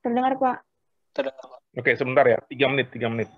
Terdengar, Pak. Terdengar. Oke, sebentar ya. Tiga menit, tiga menit.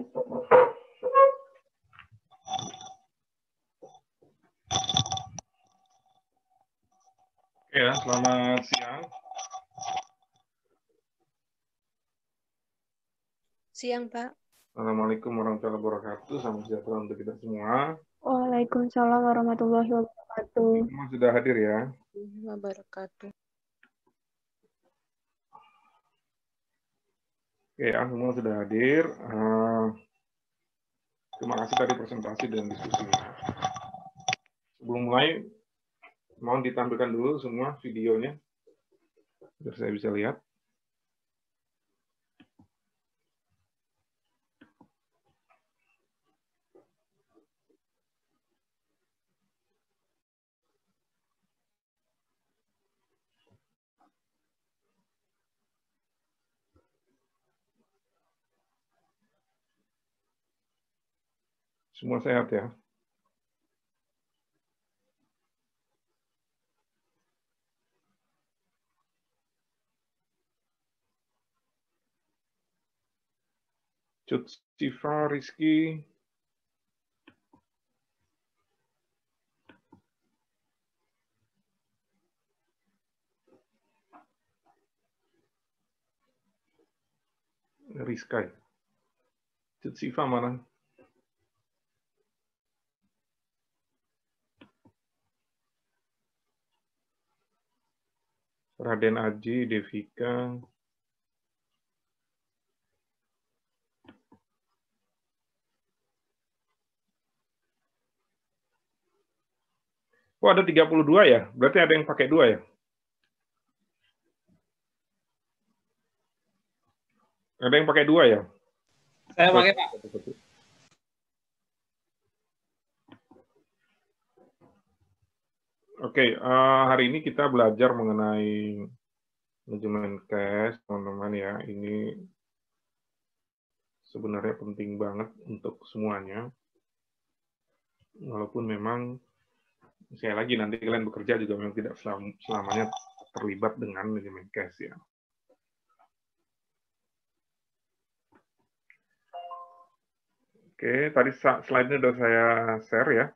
Ya, selamat siang. Siang, Pak. Assalamualaikum warahmatullahi wabarakatuh. Salam sejahtera untuk kita semua. Waalaikumsalam warahmatullahi wabarakatuh. Semua sudah hadir ya. Wabarakatuh. Oke ya, semua sudah hadir. Eh, terima kasih tadi presentasi dan diskusinya. Sebelum mulai, mohon ditampilkan dulu semua videonya, biar saya bisa lihat. Semua sehat ya. Cut Siva Rizky. Rizky. Cut Siva mana? Raden Aji, Devika. Oh, ada 32 ya? Berarti ada yang pakai dua ya? Ada yang pakai dua ya? Saya pakai, Pak. Oke, eh, hari ini kita belajar mengenai manajemen cash, teman-teman ya. Ini sebenarnya penting banget untuk semuanya. Walaupun memang saya lagi nanti kalian bekerja juga memang tidak selam- selamanya terlibat dengan manajemen cash ya. Oke, tadi sa- slide-nya sudah saya share ya.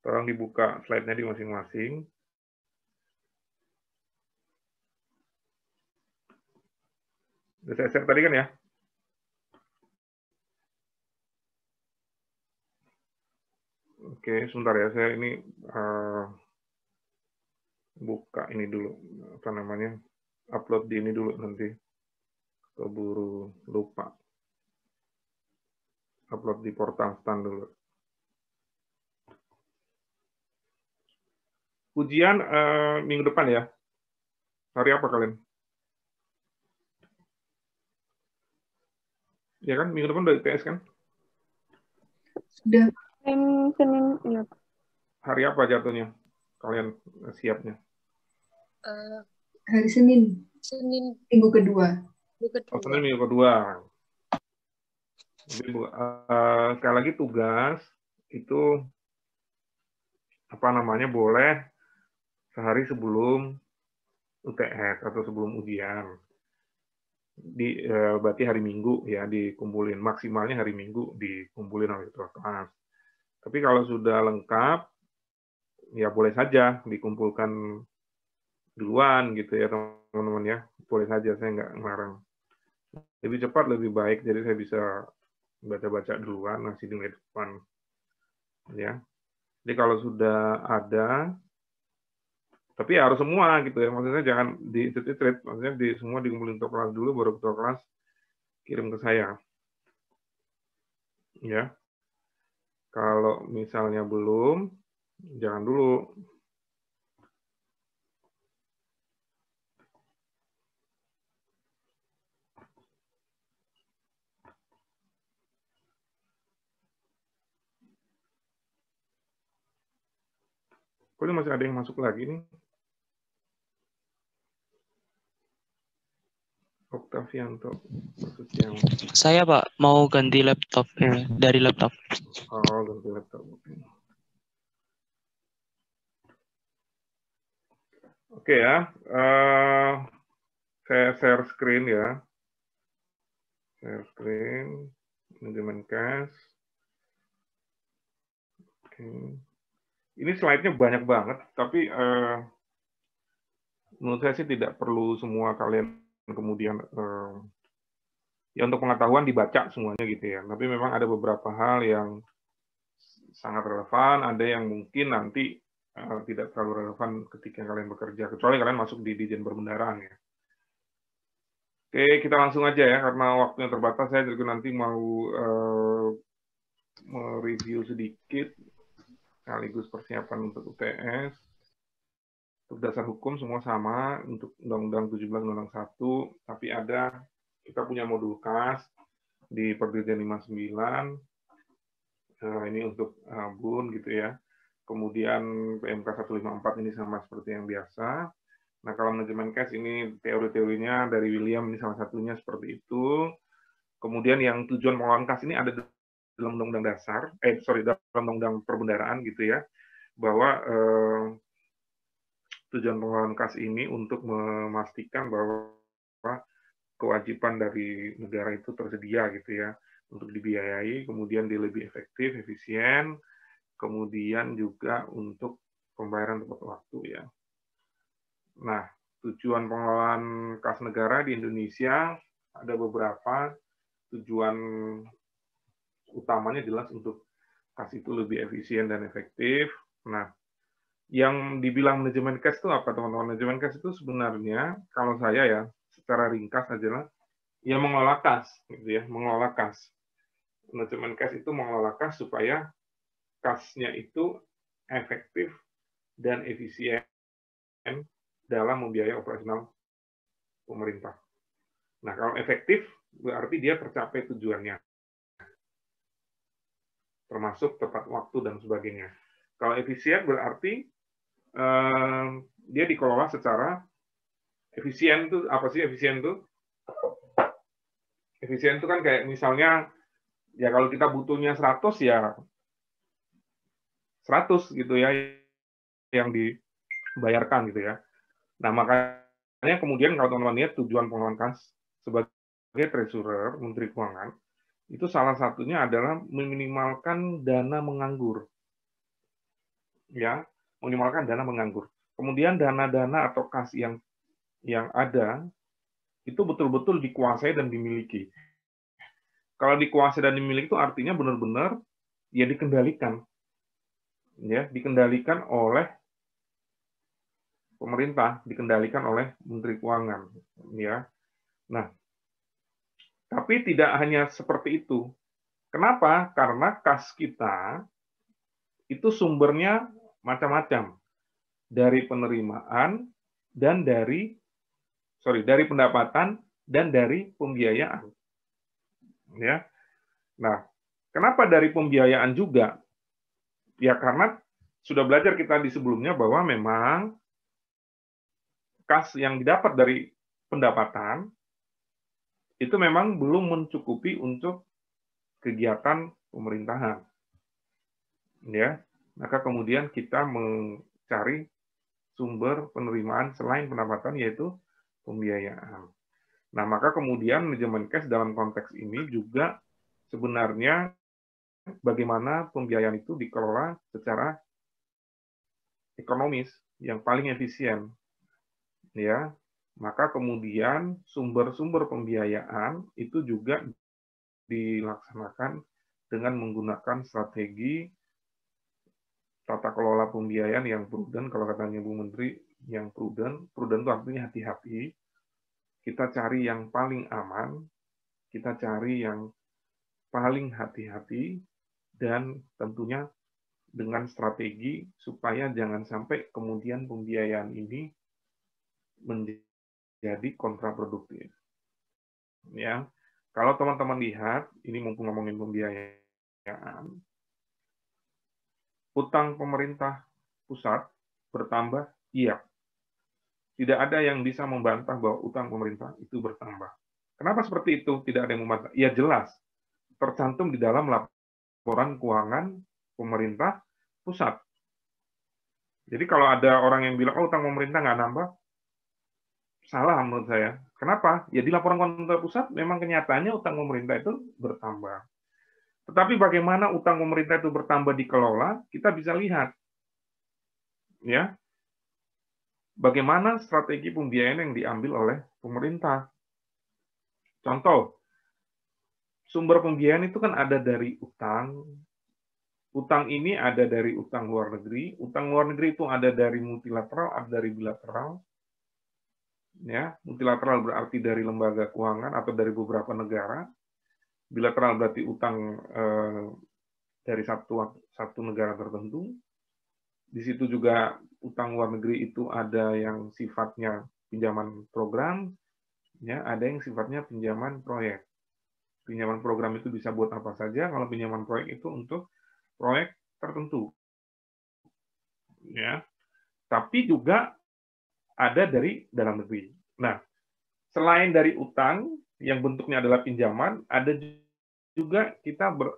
Tolong dibuka slide-nya di masing-masing. Sudah saya share tadi kan ya? Oke, sebentar ya. Saya ini eh, buka ini dulu. Apa namanya? Upload di ini dulu nanti. Keburu lupa. Upload di portal stand dulu. Ujian eh, minggu depan ya? Hari apa kalian? Ya kan, minggu depan udah ITS kan? Sudah Senin, Senin, ya. Hari apa jatuhnya? Kalian siapnya? Eh, hari Senin, Senin minggu kedua. minggu Oh, kedua. Senin minggu kedua. Jadi, Bu, eh, sekali lagi tugas itu apa namanya boleh sehari sebelum UTS atau sebelum ujian. Di eh, berarti hari Minggu ya dikumpulin maksimalnya hari Minggu dikumpulin oleh ketua kelas. Tapi kalau sudah lengkap ya boleh saja dikumpulkan duluan gitu ya teman-teman ya. Boleh saja saya nggak ngelarang. Lebih cepat lebih baik jadi saya bisa baca-baca duluan ngasih nilai depan ya. Jadi kalau sudah ada tapi ya harus semua gitu ya. Maksudnya jangan di itrit maksudnya di semua dikumpulin ketua kelas dulu baru ketua kelas kirim ke saya. Ya. Kalau misalnya belum jangan dulu. Kok masih ada yang masuk lagi nih? Oktavianto Suciang. Saya Pak mau ganti laptop eh, dari laptop. Oh, ganti laptop. Oke. Oke ya, eh, saya share screen ya. Share screen, manajemen cash. Oke. Ini slide-nya banyak banget, tapi eh, menurut saya sih tidak perlu semua kalian kemudian eh, ya untuk pengetahuan dibaca semuanya gitu ya. Tapi memang ada beberapa hal yang sangat relevan, ada yang mungkin nanti uh, tidak terlalu relevan ketika kalian bekerja, kecuali kalian masuk di Dijen Perbendaraan ya. Oke, kita langsung aja ya, karena waktunya terbatas, saya juga nanti mau uh, mereview sedikit, sekaligus persiapan untuk UTS. Dasar hukum semua sama, untuk Undang-Undang 17 Undang-Undang 1, tapi ada kita punya modul KAS di Perdirjen 59. Nah, ini untuk uh, BUN gitu ya. Kemudian PMK 154 ini sama seperti yang biasa. Nah, kalau manajemen cash ini teori-teorinya dari William ini salah satunya seperti itu. Kemudian yang tujuan pengelolaan kas ini ada dalam undang-undang dasar, eh sorry dalam undang-undang perbendaraan gitu ya, bahwa eh, tujuan pengelolaan kas ini untuk memastikan bahwa kewajiban dari negara itu tersedia gitu ya untuk dibiayai, kemudian dia lebih efektif, efisien, kemudian juga untuk pembayaran tepat waktu ya. Nah, tujuan pengelolaan kas negara di Indonesia ada beberapa tujuan utamanya jelas untuk kas itu lebih efisien dan efektif. Nah, yang dibilang manajemen kas itu apa teman-teman? Manajemen kas itu sebenarnya kalau saya ya secara ringkas adalah ya mengelola kas, gitu ya, mengelola kas. Manajemen kas itu mengelola kas supaya kasnya itu efektif dan efisien dalam membiayai operasional pemerintah. Nah, kalau efektif berarti dia tercapai tujuannya. Termasuk tepat waktu dan sebagainya. Kalau efisien berarti dia dikelola secara efisien tuh apa sih efisien tuh? Efisien itu kan kayak misalnya ya kalau kita butuhnya 100 ya 100 gitu ya yang dibayarkan gitu ya. Nah, makanya kemudian kalau teman-teman lihat tujuan pengelolaan kas sebagai treasurer, menteri keuangan, itu salah satunya adalah meminimalkan dana menganggur. Ya, meminimalkan dana menganggur. Kemudian dana-dana atau kas yang yang ada itu betul-betul dikuasai dan dimiliki. Kalau dikuasai dan dimiliki itu artinya benar-benar ya dikendalikan. Ya, dikendalikan oleh pemerintah, dikendalikan oleh Menteri Keuangan, ya. Nah, tapi tidak hanya seperti itu. Kenapa? Karena kas kita itu sumbernya macam-macam. Dari penerimaan dan dari sorry dari pendapatan dan dari pembiayaan. Ya. Nah, kenapa dari pembiayaan juga? Ya karena sudah belajar kita di sebelumnya bahwa memang kas yang didapat dari pendapatan itu memang belum mencukupi untuk kegiatan pemerintahan. Ya, maka kemudian kita mencari sumber penerimaan selain pendapatan yaitu pembiayaan. Nah, maka kemudian manajemen cash dalam konteks ini juga sebenarnya bagaimana pembiayaan itu dikelola secara ekonomis yang paling efisien. Ya. Maka kemudian sumber-sumber pembiayaan itu juga dilaksanakan dengan menggunakan strategi tata kelola pembiayaan yang prudent kalau katanya Bu Menteri yang prudent. Prudent itu artinya hati-hati. Kita cari yang paling aman, kita cari yang paling hati-hati, dan tentunya dengan strategi supaya jangan sampai kemudian pembiayaan ini menjadi kontraproduktif. Ya, kalau teman-teman lihat, ini mumpung ngomongin pembiayaan, utang pemerintah pusat bertambah, iya. Tidak ada yang bisa membantah bahwa utang pemerintah itu bertambah. Kenapa seperti itu? Tidak ada yang membantah. Ya jelas, tercantum di dalam laporan keuangan pemerintah pusat. Jadi kalau ada orang yang bilang, oh utang pemerintah nggak nambah, salah menurut saya. Kenapa? Ya di laporan kuartal pusat memang kenyataannya utang pemerintah itu bertambah. Tetapi bagaimana utang pemerintah itu bertambah dikelola, kita bisa lihat. Ya. Bagaimana strategi pembiayaan yang diambil oleh pemerintah. Contoh, sumber pembiayaan itu kan ada dari utang. Utang ini ada dari utang luar negeri. Utang luar negeri itu ada dari multilateral, ada dari bilateral ya multilateral berarti dari lembaga keuangan atau dari beberapa negara bilateral berarti utang eh, dari satu satu negara tertentu. Di situ juga utang luar negeri itu ada yang sifatnya pinjaman program ya ada yang sifatnya pinjaman proyek. Pinjaman program itu bisa buat apa saja kalau pinjaman proyek itu untuk proyek tertentu ya. Tapi juga ada dari dalam negeri. Nah, selain dari utang yang bentuknya adalah pinjaman, ada juga kita ber,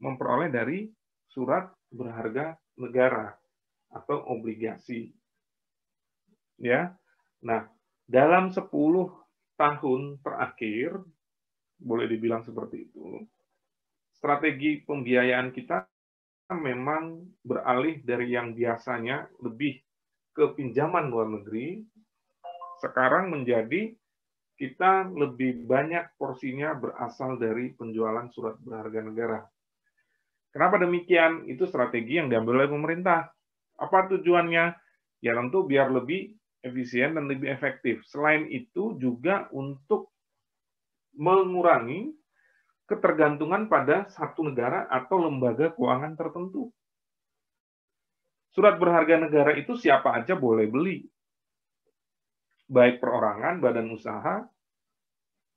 memperoleh dari surat berharga negara atau obligasi. Ya. Nah, dalam 10 tahun terakhir boleh dibilang seperti itu. Strategi pembiayaan kita memang beralih dari yang biasanya lebih ke pinjaman luar negeri, sekarang menjadi kita lebih banyak porsinya berasal dari penjualan surat berharga negara. Kenapa demikian? Itu strategi yang diambil oleh pemerintah. Apa tujuannya? Ya tentu biar lebih efisien dan lebih efektif. Selain itu juga untuk mengurangi ketergantungan pada satu negara atau lembaga keuangan tertentu. Surat berharga negara itu siapa aja boleh beli. Baik perorangan, badan usaha,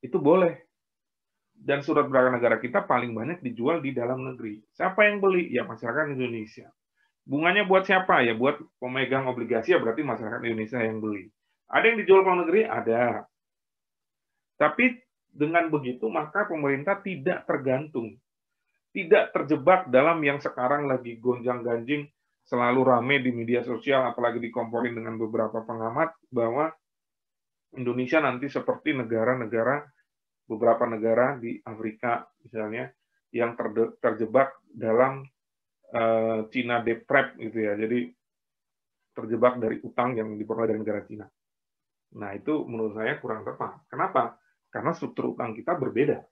itu boleh. Dan surat berharga negara kita paling banyak dijual di dalam negeri. Siapa yang beli? Ya masyarakat Indonesia. Bunganya buat siapa? Ya buat pemegang obligasi, ya berarti masyarakat Indonesia yang beli. Ada yang dijual ke negeri? Ada. Tapi dengan begitu maka pemerintah tidak tergantung. Tidak terjebak dalam yang sekarang lagi gonjang-ganjing selalu rame di media sosial, apalagi dikomporin dengan beberapa pengamat, bahwa Indonesia nanti seperti negara-negara, beberapa negara di Afrika misalnya, yang terjebak dalam uh, Cina debt trap gitu ya. Jadi terjebak dari utang yang diperoleh dari negara Cina. Nah, itu menurut saya kurang tepat. Kenapa? Karena struktur utang kita berbeda.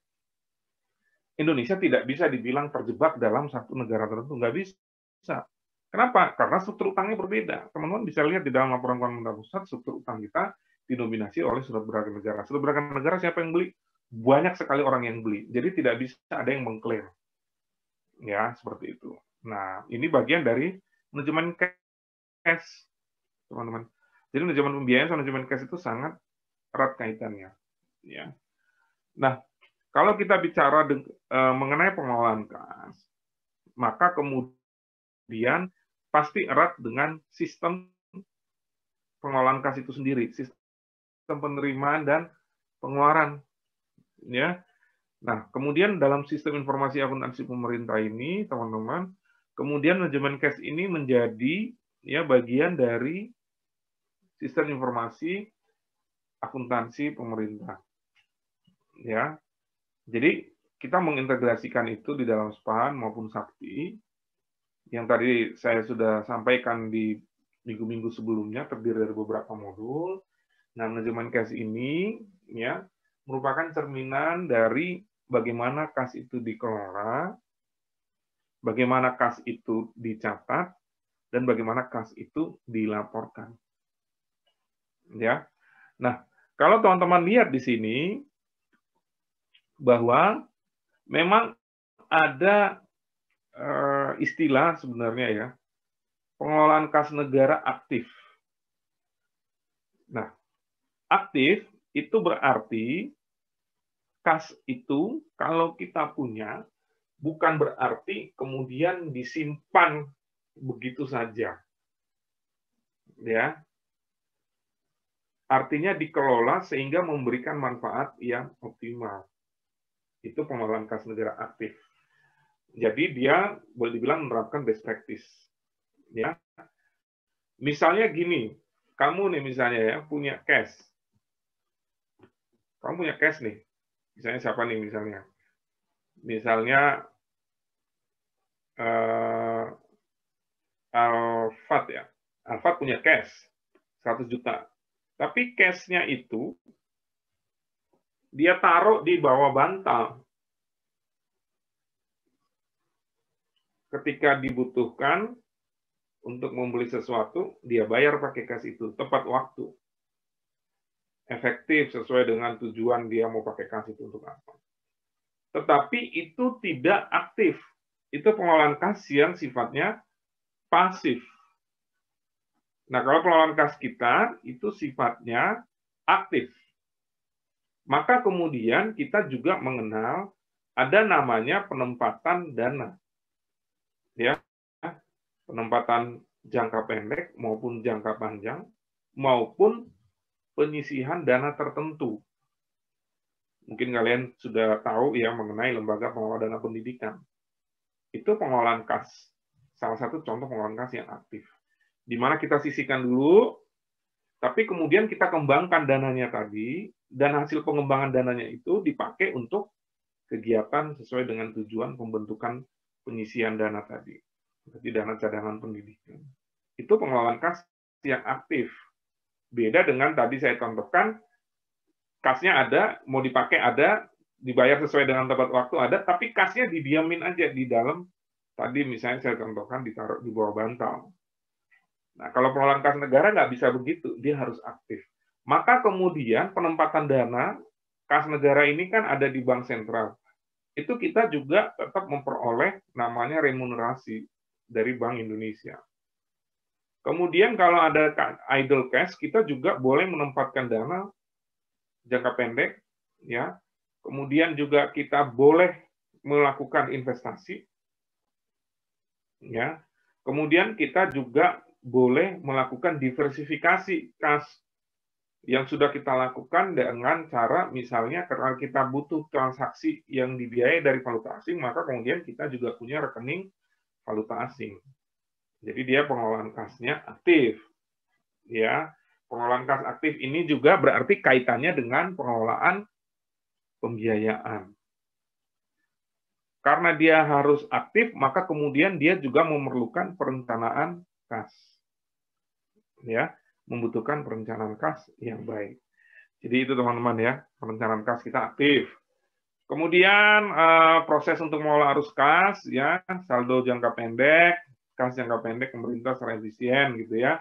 Indonesia tidak bisa dibilang terjebak dalam satu negara tertentu. Nggak bisa. Kenapa? Karena struktur utangnya berbeda. Teman-teman bisa lihat di dalam laporan keuangan pusat, struktur utang kita didominasi oleh surat berharga negara. Surat berharga negara siapa yang beli? Banyak sekali orang yang beli. Jadi tidak bisa ada yang mengklaim. Ya, seperti itu. Nah, ini bagian dari manajemen cash, teman-teman. Jadi manajemen pembiayaan sama manajemen cash itu sangat erat kaitannya. Ya. Nah, kalau kita bicara eh, mengenai pengelolaan kas, maka kemudian pasti erat dengan sistem pengelolaan kas itu sendiri, sistem penerimaan dan pengeluaran. Ya. Nah, kemudian dalam sistem informasi akuntansi pemerintah ini, teman-teman, kemudian manajemen cash ini menjadi ya bagian dari sistem informasi akuntansi pemerintah. Ya. Jadi kita mengintegrasikan itu di dalam SPAN maupun SAKTI yang tadi saya sudah sampaikan di minggu-minggu sebelumnya terdiri dari beberapa modul. Nah, manajemen cash ini ya merupakan cerminan dari bagaimana kas itu dikelola, bagaimana kas itu dicatat, dan bagaimana kas itu dilaporkan. Ya. Nah, kalau teman-teman lihat di sini bahwa memang ada uh, istilah sebenarnya ya pengelolaan kas negara aktif. Nah, aktif itu berarti kas itu kalau kita punya bukan berarti kemudian disimpan begitu saja. Ya. Artinya dikelola sehingga memberikan manfaat yang optimal. Itu pengelolaan kas negara aktif. Jadi dia boleh dibilang menerapkan best practice. Ya. Misalnya gini, kamu nih misalnya ya punya cash. Kamu punya cash nih. Misalnya siapa nih misalnya? Misalnya uh, Alfat ya. Alfat punya cash 100 juta. Tapi cash-nya itu dia taruh di bawah bantal. Ketika dibutuhkan untuk membeli sesuatu, dia bayar pakai cash itu tepat waktu. Efektif sesuai dengan tujuan dia mau pakai cash itu untuk apa. Tetapi itu tidak aktif. Itu pengelolaan kas yang sifatnya pasif. Nah, kalau pengelolaan kas kita itu sifatnya aktif maka kemudian kita juga mengenal ada namanya penempatan dana. Ya, penempatan jangka pendek maupun jangka panjang maupun penyisihan dana tertentu. Mungkin kalian sudah tahu ya mengenai lembaga pengelola dana pendidikan. Itu pengelolaan kas. Salah satu contoh pengelolaan kas yang aktif. Di mana kita sisihkan dulu, tapi kemudian kita kembangkan dananya tadi dan hasil pengembangan dananya itu dipakai untuk kegiatan sesuai dengan tujuan pembentukan penyisian dana tadi. Jadi dana cadangan pendidikan. Itu pengelolaan kas yang aktif. Beda dengan tadi saya contohkan, kasnya ada, mau dipakai ada, dibayar sesuai dengan tepat waktu ada, tapi kasnya didiamin aja di dalam, tadi misalnya saya contohkan ditaruh di bawah bantal. Nah, kalau pengelolaan kas negara nggak bisa begitu, dia harus aktif. Maka kemudian penempatan dana kas negara ini kan ada di bank sentral. Itu kita juga tetap memperoleh namanya remunerasi dari Bank Indonesia. Kemudian kalau ada idle cash, kita juga boleh menempatkan dana jangka pendek, ya. Kemudian juga kita boleh melakukan investasi, ya. Kemudian kita juga boleh melakukan diversifikasi kas yang sudah kita lakukan dengan cara misalnya karena kita butuh transaksi yang dibiayai dari valuta asing, maka kemudian kita juga punya rekening valuta asing. Jadi dia pengelolaan kasnya aktif. Ya, pengelolaan kas aktif ini juga berarti kaitannya dengan pengelolaan pembiayaan. Karena dia harus aktif, maka kemudian dia juga memerlukan perencanaan kas. Ya, membutuhkan perencanaan kas yang baik. Jadi itu teman-teman ya, perencanaan kas kita aktif. Kemudian eh, proses untuk mengelola arus kas ya, saldo jangka pendek, kas jangka pendek pemerintah secara efisien gitu ya.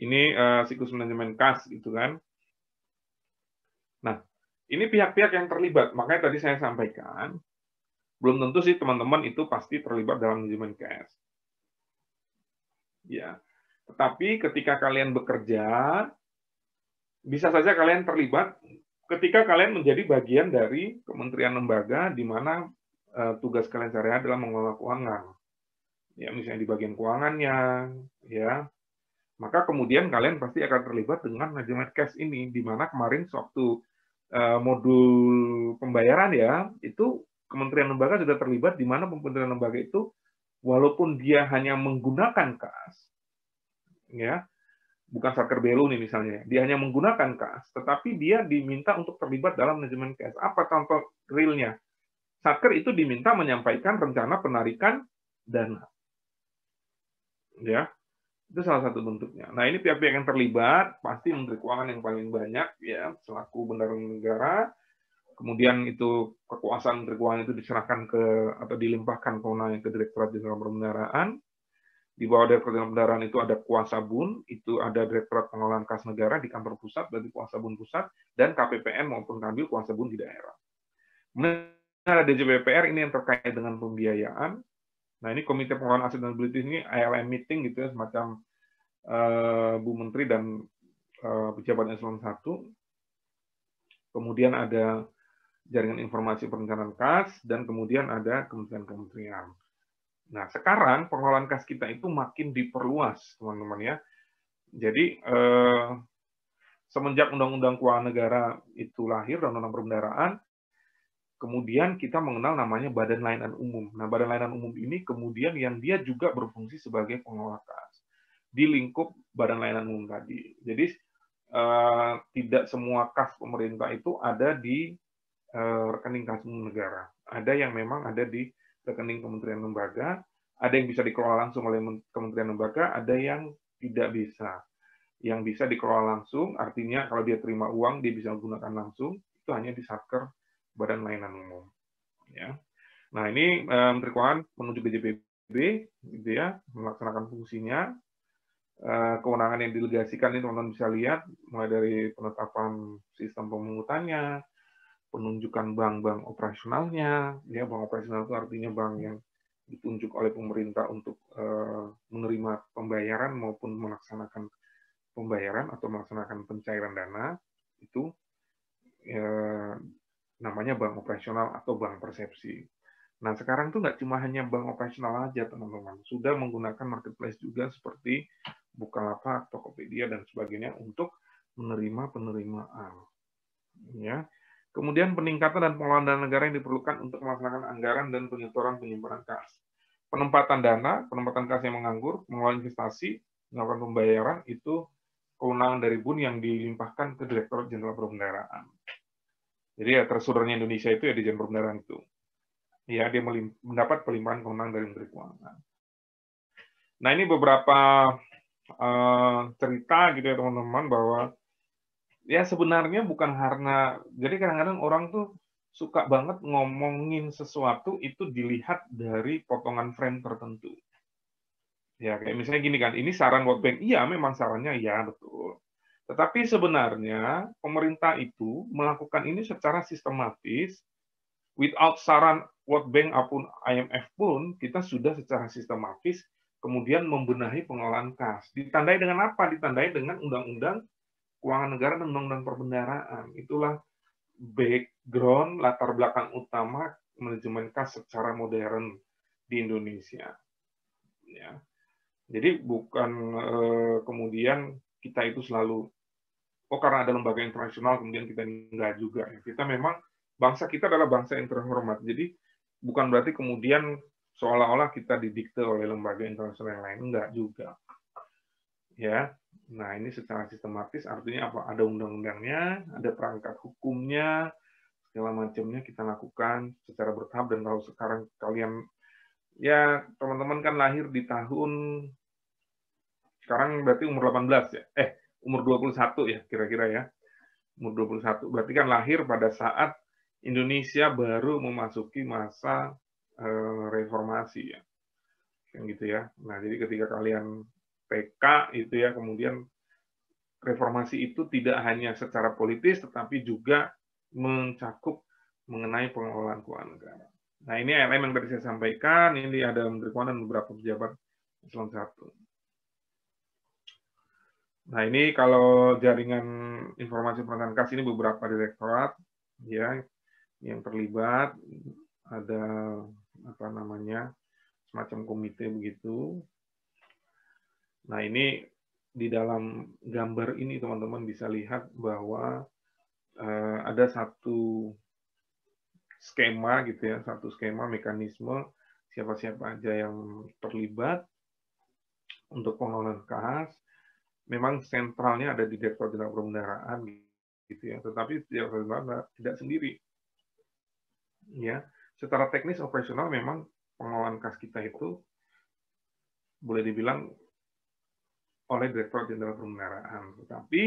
Ini uh, siklus manajemen kas gitu kan. Nah, ini pihak-pihak yang terlibat. Makanya tadi saya sampaikan, belum tentu sih teman-teman itu pasti terlibat dalam manajemen kas. Ya, tetapi ketika kalian bekerja, bisa saja kalian terlibat ketika kalian menjadi bagian dari kementerian lembaga di mana uh, tugas kalian sehari-hari adalah mengelola keuangan. Ya, misalnya di bagian keuangannya, ya. Maka kemudian kalian pasti akan terlibat dengan manajemen cash ini di mana kemarin suatu uh, modul pembayaran ya, itu kementerian lembaga sudah terlibat di mana kementerian lembaga itu walaupun dia hanya menggunakan kas, ya bukan satker belu nih misalnya dia hanya menggunakan kas tetapi dia diminta untuk terlibat dalam manajemen kas apa contoh realnya? Satker itu diminta menyampaikan rencana penarikan dana ya itu salah satu bentuknya nah ini pihak-pihak yang terlibat pasti menteri keuangan yang paling banyak ya selaku bendara negara kemudian itu kekuasaan menteri keuangan itu diserahkan ke atau dilimpahkan kewenangan ke direktorat jenderal pembendaraan di bawah Direktorat Kendaraan itu ada Kuasa Bun, itu ada Direktorat Pengelolaan Kas Negara di kantor pusat, berarti Kuasa Bun pusat, dan KPPN maupun Kambil Kuasa Bun di daerah. Kemudian ada DJPPR ini yang terkait dengan pembiayaan. Nah ini Komite Pengelolaan Aset dan Liabilities ini ALM meeting gitu ya, semacam uh, Bu Menteri dan uh, pejabat eselon 1. Kemudian ada jaringan informasi perencanaan kas, dan kemudian ada kementerian-kementerian. Nah, sekarang pengelolaan kas kita itu makin diperluas, teman-teman ya. Jadi, eh, semenjak Undang-Undang Keuangan Negara itu lahir, dan Undang-Undang Perbendaraan, kemudian kita mengenal namanya Badan Layanan Umum. Nah, Badan Layanan Umum ini kemudian yang dia juga berfungsi sebagai pengelola kas di lingkup Badan Layanan Umum tadi. Jadi, eh, tidak semua kas pemerintah itu ada di eh, rekening kas umum negara. Ada yang memang ada di rekening kementerian lembaga, ada yang bisa dikelola langsung oleh kementerian lembaga, ada yang tidak bisa. Yang bisa dikelola langsung, artinya kalau dia terima uang, dia bisa menggunakan langsung, itu hanya di satker Badan Layanan Umum. Ya. Nah ini eh, Menteri Keuangan menuju ke JPB, gitu ya, melaksanakan fungsinya. Eh, kewenangan yang dilegasikan ini teman-teman bisa lihat, mulai dari penetapan sistem pemungutannya, penunjukan bank-bank operasionalnya, ya bank operasional itu artinya bank yang ditunjuk oleh pemerintah untuk uh, menerima pembayaran maupun melaksanakan pembayaran atau melaksanakan pencairan dana itu ya, namanya bank operasional atau bank persepsi. Nah sekarang tuh nggak cuma hanya bank operasional aja teman-teman, sudah menggunakan marketplace juga seperti Bukalapak, Tokopedia dan sebagainya untuk menerima penerimaan. Ya, Kemudian peningkatan dan pengelolaan dana negara yang diperlukan untuk melaksanakan anggaran dan penyetoran penyimpanan kas. Penempatan dana, penempatan kas yang menganggur, mengelola investasi, melakukan pembayaran itu kewenangan dari BUN yang dilimpahkan ke Direktur Jenderal Perbendaraan. Jadi ya tersudurnya Indonesia itu ya di Jenderal Perbendaraan itu. Ya, dia mendapat pelimpahan kewenangan dari Menteri Keuangan. Nah, ini beberapa uh, cerita gitu ya teman-teman bahwa ya sebenarnya bukan karena jadi kadang-kadang orang tuh suka banget ngomongin sesuatu itu dilihat dari potongan frame tertentu. Ya kayak misalnya gini kan, ini saran World Bank, iya memang sarannya iya betul. Tetapi sebenarnya pemerintah itu melakukan ini secara sistematis, without saran World Bank apun IMF pun kita sudah secara sistematis kemudian membenahi pengelolaan kas. Ditandai dengan apa? Ditandai dengan undang-undang keuangan negara dan undang-undang perbendaraan. Itulah background latar belakang utama manajemen kas secara modern di Indonesia. Ya. Jadi bukan eh, kemudian kita itu selalu oh karena ada lembaga internasional kemudian kita enggak juga ya. Kita memang bangsa kita adalah bangsa yang terhormat. Jadi bukan berarti kemudian seolah-olah kita didikte oleh lembaga internasional yang lain enggak juga. Ya, Nah, ini secara sistematis artinya apa? Ada undang-undangnya, ada perangkat hukumnya, segala macamnya kita lakukan secara bertahap dan kalau sekarang kalian ya teman-teman kan lahir di tahun sekarang berarti umur 18 ya. Eh, umur 21 ya kira-kira ya. Umur 21. Berarti kan lahir pada saat Indonesia baru memasuki masa eh, reformasi ya. Gitu ya. Nah, jadi ketika kalian PK itu ya kemudian reformasi itu tidak hanya secara politis tetapi juga mencakup mengenai pengelolaan keuangan negara. Nah ini elemen yang tadi saya sampaikan, ini ada Menteri Keuangan beberapa pejabat eselon satu. Nah ini kalau jaringan informasi penanganan kas ini beberapa direktorat ya yang terlibat ada apa namanya semacam komite begitu Nah, ini di dalam gambar ini teman-teman bisa lihat bahwa uh, ada satu skema gitu ya, satu skema mekanisme siapa-siapa aja yang terlibat untuk pengelolaan kas. Memang sentralnya ada di Direktur Jenderal Perbendaharaan gitu ya, tetapi Direktur Jenderal tidak sendiri. Ya, secara teknis operasional memang pengelolaan kas kita itu boleh dibilang oleh Direktur Jenderal Pemeliharaan. Tetapi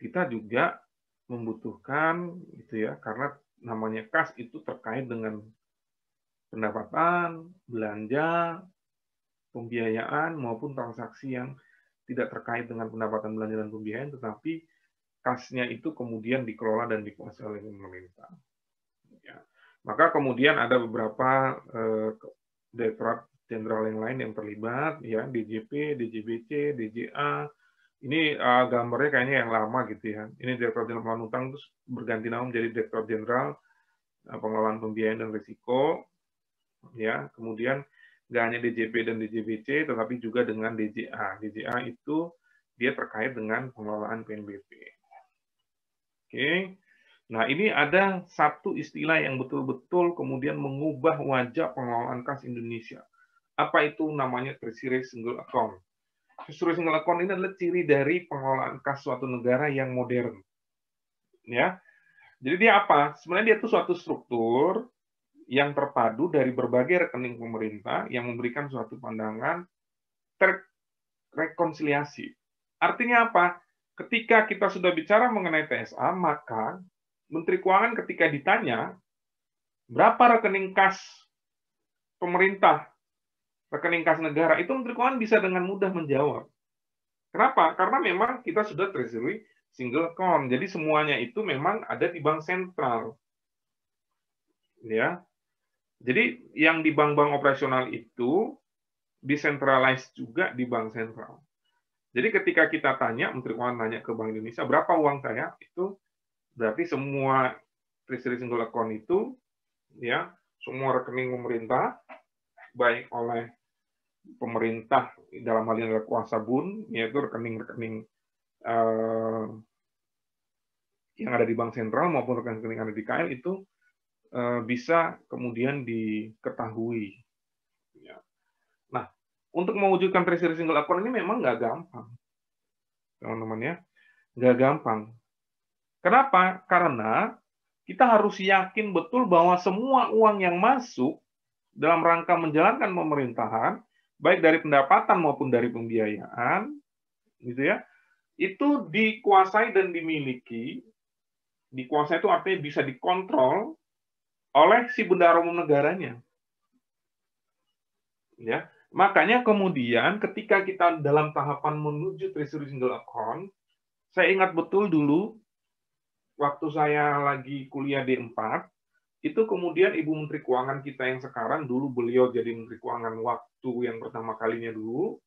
kita juga membutuhkan itu ya karena namanya kas itu terkait dengan pendapatan, belanja, pembiayaan maupun transaksi yang tidak terkait dengan pendapatan belanja dan pembiayaan tetapi kasnya itu kemudian dikelola dan dikuasai oleh pemerintah. Ya. Maka kemudian ada beberapa eh, direktorat jenderal yang lain yang terlibat, ya DJP, DJBC, DJA. Ini uh, gambarnya kayaknya yang lama gitu ya. Ini Direktur Jenderal Pengelolaan Utang terus berganti nama menjadi Direktur Jenderal uh, Pengelolaan Pembiayaan dan Risiko. Ya, kemudian nggak hanya DJP dan DJBC, tetapi juga dengan DJA. DJA itu dia terkait dengan pengelolaan PNBP. Oke. Nah, ini ada satu istilah yang betul-betul kemudian mengubah wajah pengelolaan kas Indonesia. Apa itu namanya treasury single account? treasury single account ini adalah ciri dari pengelolaan kas suatu negara yang modern. Ya. Jadi dia apa? Sebenarnya dia itu suatu struktur yang terpadu dari berbagai rekening pemerintah yang memberikan suatu pandangan terrekonsiliasi. Artinya apa? Ketika kita sudah bicara mengenai TSA, maka Menteri Keuangan ketika ditanya berapa rekening kas pemerintah, rekening kas negara, itu Menteri Keuangan bisa dengan mudah menjawab. Kenapa? Karena memang kita sudah treasury single account. Jadi semuanya itu memang ada di bank sentral. Ya. Jadi yang di bank-bank operasional itu decentralized juga di bank sentral. Jadi ketika kita tanya, Menteri Keuangan tanya ke Bank Indonesia, berapa uang saya? Itu berarti semua treasury single account itu, ya, semua rekening pemerintah, baik oleh pemerintah dalam hal ini adalah kuasa bun, yaitu rekening-rekening uh, yang ada di bank sentral maupun rekening-rekening yang ada di KL itu bisa kemudian diketahui. Ya. Nah, untuk mewujudkan treasury single account ini memang nggak gampang, teman-teman ya, nggak gampang. Kenapa? Karena kita harus yakin betul bahwa semua uang yang masuk dalam rangka menjalankan pemerintahan, baik dari pendapatan maupun dari pembiayaan, gitu ya, itu dikuasai dan dimiliki. Dikuasai itu artinya bisa dikontrol oleh si bendahara umum negaranya. Ya, makanya kemudian ketika kita dalam tahapan menuju treasury single account, saya ingat betul dulu waktu saya lagi kuliah D4, itu kemudian Ibu Menteri Keuangan kita yang sekarang, dulu beliau jadi Menteri Keuangan waktu yang pertama kalinya dulu,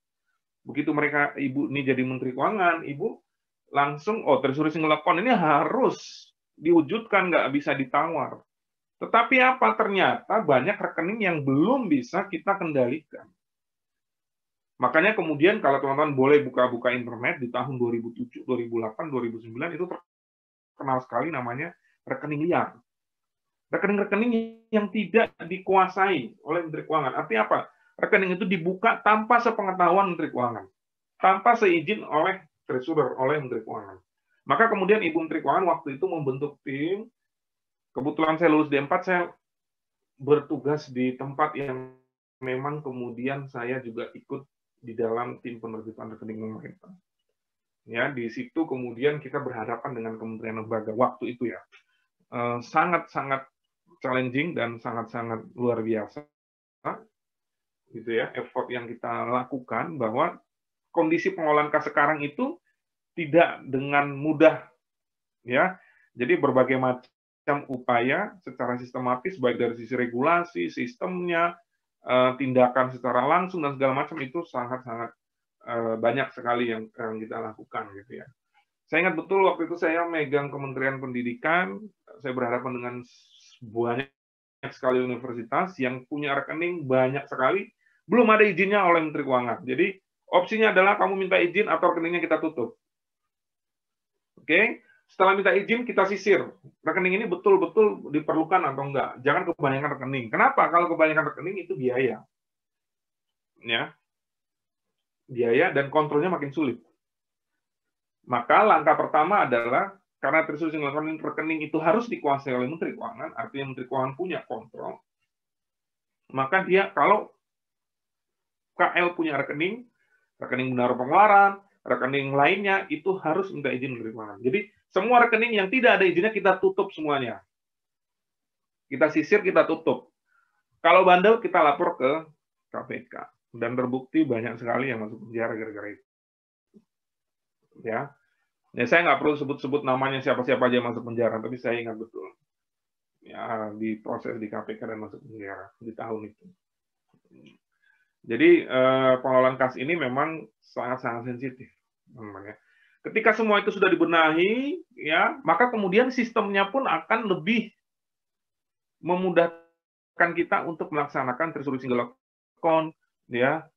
begitu mereka Ibu ini jadi Menteri Keuangan, Ibu langsung, oh treasury single account ini harus diwujudkan, nggak bisa ditawar. Tetapi apa? Ternyata banyak rekening yang belum bisa kita kendalikan. Makanya kemudian kalau teman-teman boleh buka-buka internet di tahun 2007, 2008, 2009 itu terkenal sekali namanya rekening liar. Rekening-rekening yang tidak dikuasai oleh Menteri Keuangan. Artinya apa? Rekening itu dibuka tanpa sepengetahuan Menteri Keuangan. Tanpa seizin oleh treasurer, oleh Menteri Keuangan. Maka kemudian Ibu Menteri Keuangan waktu itu membentuk tim. Kebetulan saya lulus D4, saya bertugas di tempat yang memang kemudian saya juga ikut di dalam tim penerbitan rekening pemerintah. Ya, di situ kemudian kita berhadapan dengan kementerian lembaga waktu itu ya. Eh, sangat-sangat challenging dan sangat-sangat luar biasa gitu ya effort yang kita lakukan bahwa kondisi pengelolaan kas sekarang itu tidak dengan mudah ya jadi berbagai macam upaya secara sistematis baik dari sisi regulasi sistemnya Eh, tindakan secara langsung dan segala macam itu sangat-sangat eh, banyak sekali yang, yang kita lakukan gitu ya. Saya ingat betul waktu itu saya megang Kementerian Pendidikan, saya berhadapan dengan banyak sekali universitas yang punya rekening banyak sekali, belum ada izinnya oleh Menteri Keuangan. Jadi opsinya adalah kamu minta izin atau rekeningnya kita tutup. Oke, okay? Setelah minta izin, kita sisir. Rekening ini betul-betul diperlukan atau enggak. Jangan kebanyakan rekening. Kenapa? Kalau kebanyakan rekening itu biaya. Ya. Biaya dan kontrolnya makin sulit. Maka langkah pertama adalah karena single rekening, rekening itu harus dikuasai oleh Menteri Keuangan, artinya Menteri Keuangan punya kontrol, maka dia kalau KL punya rekening, rekening benar pengeluaran, rekening lainnya itu harus minta izin Menteri Keuangan. Jadi semua rekening yang tidak ada izinnya kita tutup semuanya. Kita sisir, kita tutup. Kalau bandel kita lapor ke KPK dan terbukti banyak sekali yang masuk penjara gara-gara itu. Ya. Ya saya nggak perlu sebut-sebut namanya siapa-siapa aja yang masuk penjara, tapi saya ingat betul. Ya, di proses di KPK dan masuk penjara di tahun itu. Jadi eh, pengelolaan kas ini memang sangat-sangat sensitif, Ketika semua itu sudah dibenahi, ya, maka kemudian sistemnya pun akan lebih memudahkan kita untuk melaksanakan treasury single account, ya,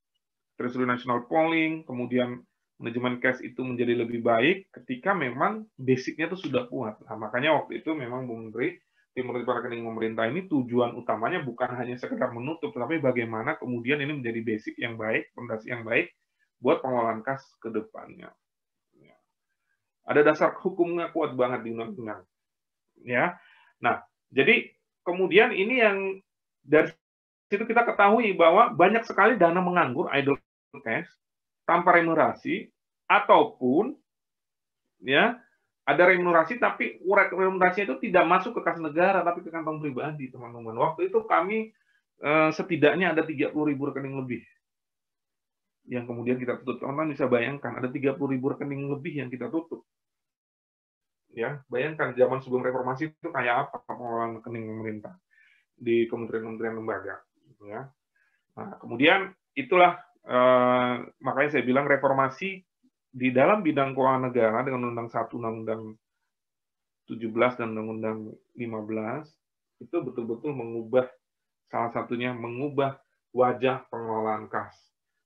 treasury national polling, kemudian manajemen cash itu menjadi lebih baik ketika memang basicnya itu sudah kuat. Nah, makanya waktu itu memang Bung Menteri, tim rekening pemerintah ini tujuan utamanya bukan hanya sekedar menutup, tetapi bagaimana kemudian ini menjadi basic yang baik, fondasi yang baik, buat pengelolaan kas ke depannya. Ada dasar hukumnya kuat banget di undang-undang. Ya. Nah, jadi kemudian ini yang dari situ kita ketahui bahwa banyak sekali dana menganggur idle cash tanpa remunerasi ataupun ya ada remunerasi tapi remunerasi itu tidak masuk ke kas negara tapi ke kantong pribadi teman-teman. Waktu itu kami eh, setidaknya ada 30 ribu rekening lebih yang kemudian kita tutup. Teman-teman bisa bayangkan ada 30 ribu rekening lebih yang kita tutup. Ya, bayangkan zaman sebelum reformasi itu kayak apa pengelolaan rekening pemerintah di kementerian-kementerian lembaga. Ya. Nah, kemudian itulah eh, makanya saya bilang reformasi di dalam bidang keuangan negara dengan Undang 1, Undang-Undang 17 dan Undang-Undang 15 itu betul-betul mengubah salah satunya mengubah wajah pengelolaan kas.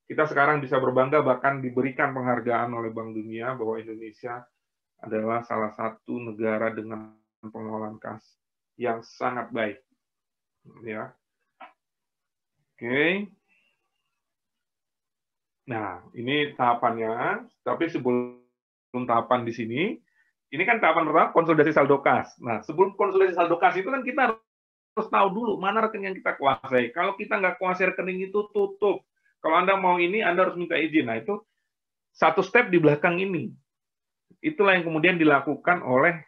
Kita sekarang bisa berbangga bahkan diberikan penghargaan oleh Bank Dunia bahwa Indonesia adalah salah satu negara dengan pengelolaan kas yang sangat baik. Ya. Oke. Nah, ini tahapannya. Tapi sebelum tahapan di sini, ini kan tahapan pertama konsolidasi saldo kas. Nah, sebelum konsolidasi saldo kas itu kan kita harus tahu dulu mana rekening yang kita kuasai. Kalau kita nggak kuasai rekening itu tutup. Kalau Anda mau ini, Anda harus minta izin. Nah, itu satu step di belakang ini. Itulah yang kemudian dilakukan oleh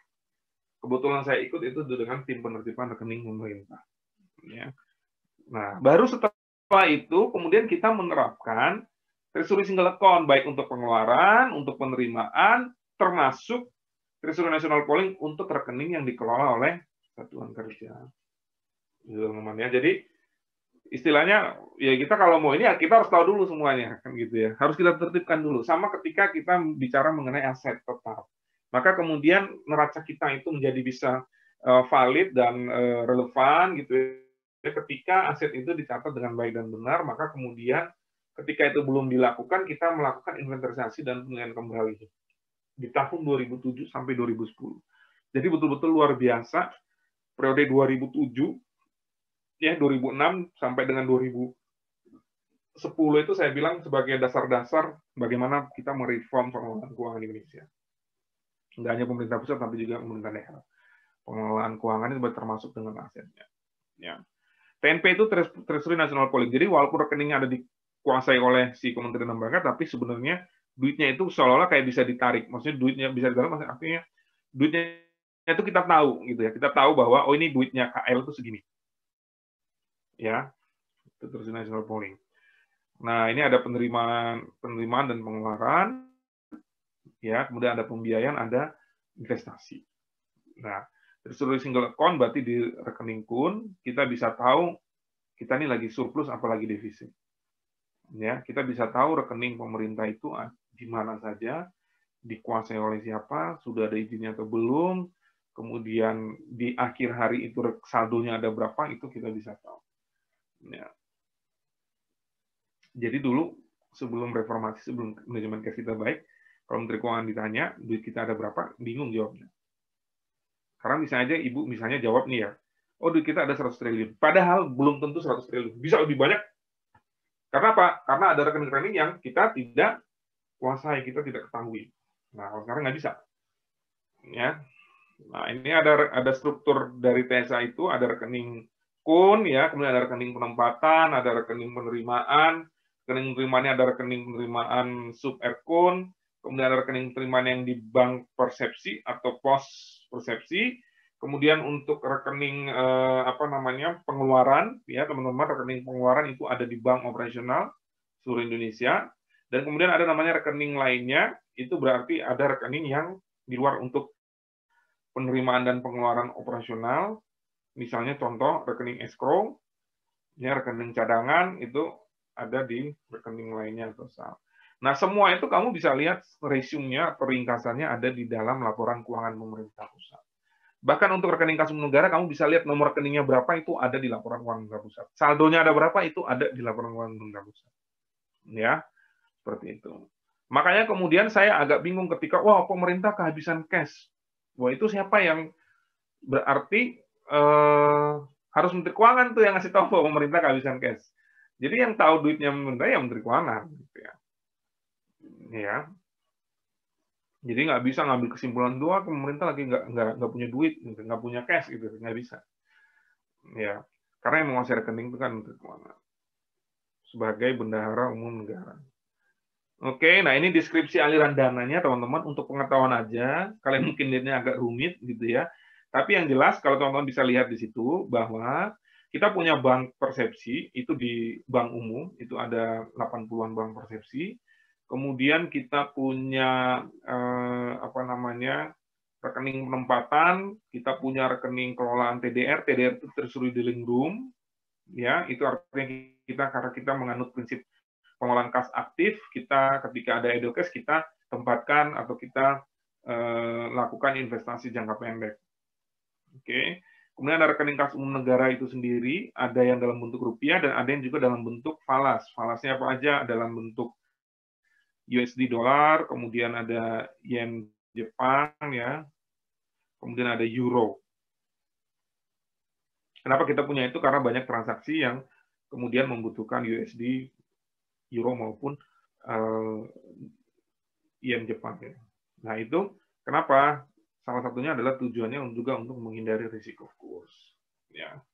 kebetulan saya ikut itu dengan tim penertiban rekening pemerintah. Ya. Nah, baru setelah itu kemudian kita menerapkan Treasury single account baik untuk pengeluaran, untuk penerimaan, termasuk Treasury national polling untuk rekening yang dikelola oleh satuan kerja. Gitu, ya. Jadi istilahnya ya kita kalau mau ini ya kita harus tahu dulu semuanya kan gitu ya. Harus kita tertibkan dulu. Sama ketika kita bicara mengenai aset tetap. Maka kemudian neraca kita itu menjadi bisa eh, valid dan eh, relevan gitu ya. Ketika aset itu dicatat dengan baik dan benar, maka kemudian Ketika itu belum dilakukan, kita melakukan inventarisasi dan penilaian kembali di tahun 2007 sampai 2010. Jadi betul-betul luar biasa periode 2007 ya 2006 sampai dengan 2010 itu saya bilang sebagai dasar-dasar bagaimana kita mereform pengelolaan keuangan Indonesia. Tidak hanya pemerintah pusat tapi juga pemerintah daerah. Pengelolaan keuangan itu termasuk dengan asetnya. Ya. TNP itu Treasury National Polling. Jadi walaupun rekeningnya ada di dikuasai oleh si Kementerian Lembaga, tapi sebenarnya duitnya itu seolah-olah kayak bisa ditarik. Maksudnya duitnya bisa ditarik, maksudnya artinya duitnya itu kita tahu gitu ya. Kita tahu bahwa oh ini duitnya KL itu segini. Ya. Terus national polling. Nah, ini ada penerimaan penerimaan dan pengeluaran. Ya, kemudian ada pembiayaan, ada investasi. Nah, dari single account berarti di rekening kun kita bisa tahu kita ini lagi surplus apalagi defisit ya kita bisa tahu rekening pemerintah itu di mana saja dikuasai oleh siapa sudah ada izinnya atau belum kemudian di akhir hari itu saldonya ada berapa itu kita bisa tahu ya. jadi dulu sebelum reformasi sebelum manajemen cash kita baik kalau menteri keuangan ditanya duit kita ada berapa bingung jawabnya karena misalnya aja ibu misalnya jawab nih ya oh duit kita ada 100 triliun padahal belum tentu 100 triliun bisa lebih banyak karena apa? Karena ada rekening-rekening yang kita tidak kuasai, kita tidak ketahui. Nah, kalau sekarang nggak bisa. Ya. Nah, ini ada ada struktur dari TSA itu, ada rekening kun, ya, kemudian ada rekening penempatan, ada rekening penerimaan, rekening penerimaannya ada rekening penerimaan sub erkun, kemudian ada rekening penerimaan yang di bank persepsi atau pos persepsi, Kemudian untuk rekening eh, apa namanya pengeluaran, ya teman-teman rekening pengeluaran itu ada di bank operasional seluruh Indonesia. Dan kemudian ada namanya rekening lainnya, itu berarti ada rekening yang di luar untuk penerimaan dan pengeluaran operasional. Misalnya contoh rekening escrow, ya rekening cadangan itu ada di rekening lainnya atau sal. Nah, semua itu kamu bisa lihat resume-nya atau ringkasannya ada di dalam laporan keuangan pemerintah pusat. Bahkan untuk rekening kas negara, kamu bisa lihat nomor rekeningnya berapa itu ada di laporan keuangan negara pusat. Saldonya ada berapa itu ada di laporan keuangan negara pusat. Ya, seperti itu. Makanya kemudian saya agak bingung ketika, wah pemerintah kehabisan cash. Wah itu siapa yang berarti eh, harus Menteri Keuangan tuh yang ngasih tahu bahwa pemerintah kehabisan cash. Jadi yang tahu duitnya pemerintah ya Menteri Keuangan. Gitu ya. Ya. Jadi nggak bisa ngambil kesimpulan dua pemerintah lagi nggak nggak nggak punya duit, gitu, nggak punya cash gitu, nggak bisa. Ya, karena yang menguasai rekening itu kan Menteri Keuangan sebagai bendahara umum negara. Oke, nah ini deskripsi aliran dananya teman-teman untuk pengetahuan aja. Kalian mungkin lihatnya agak rumit gitu ya. Tapi yang jelas kalau teman-teman bisa lihat di situ bahwa kita punya bank persepsi itu di bank umum itu ada 80-an bank persepsi. Kemudian kita punya eh, apa namanya rekening penempatan, kita punya rekening kelolaan TDR, TDR itu Treasury Dealing Room, ya itu artinya kita karena kita menganut prinsip pengolahan kas aktif, kita ketika ada cash kita tempatkan atau kita eh, lakukan investasi jangka pendek. Oke. Kemudian ada rekening kas umum negara itu sendiri, ada yang dalam bentuk rupiah dan ada yang juga dalam bentuk falas. Falasnya apa aja? Dalam bentuk USD dolar, kemudian ada yen Jepang ya, kemudian ada euro. Kenapa kita punya itu? Karena banyak transaksi yang kemudian membutuhkan USD euro maupun uh, yen Jepang ya. Nah itu kenapa? Salah satunya adalah tujuannya juga untuk menghindari risiko kurs. Ya.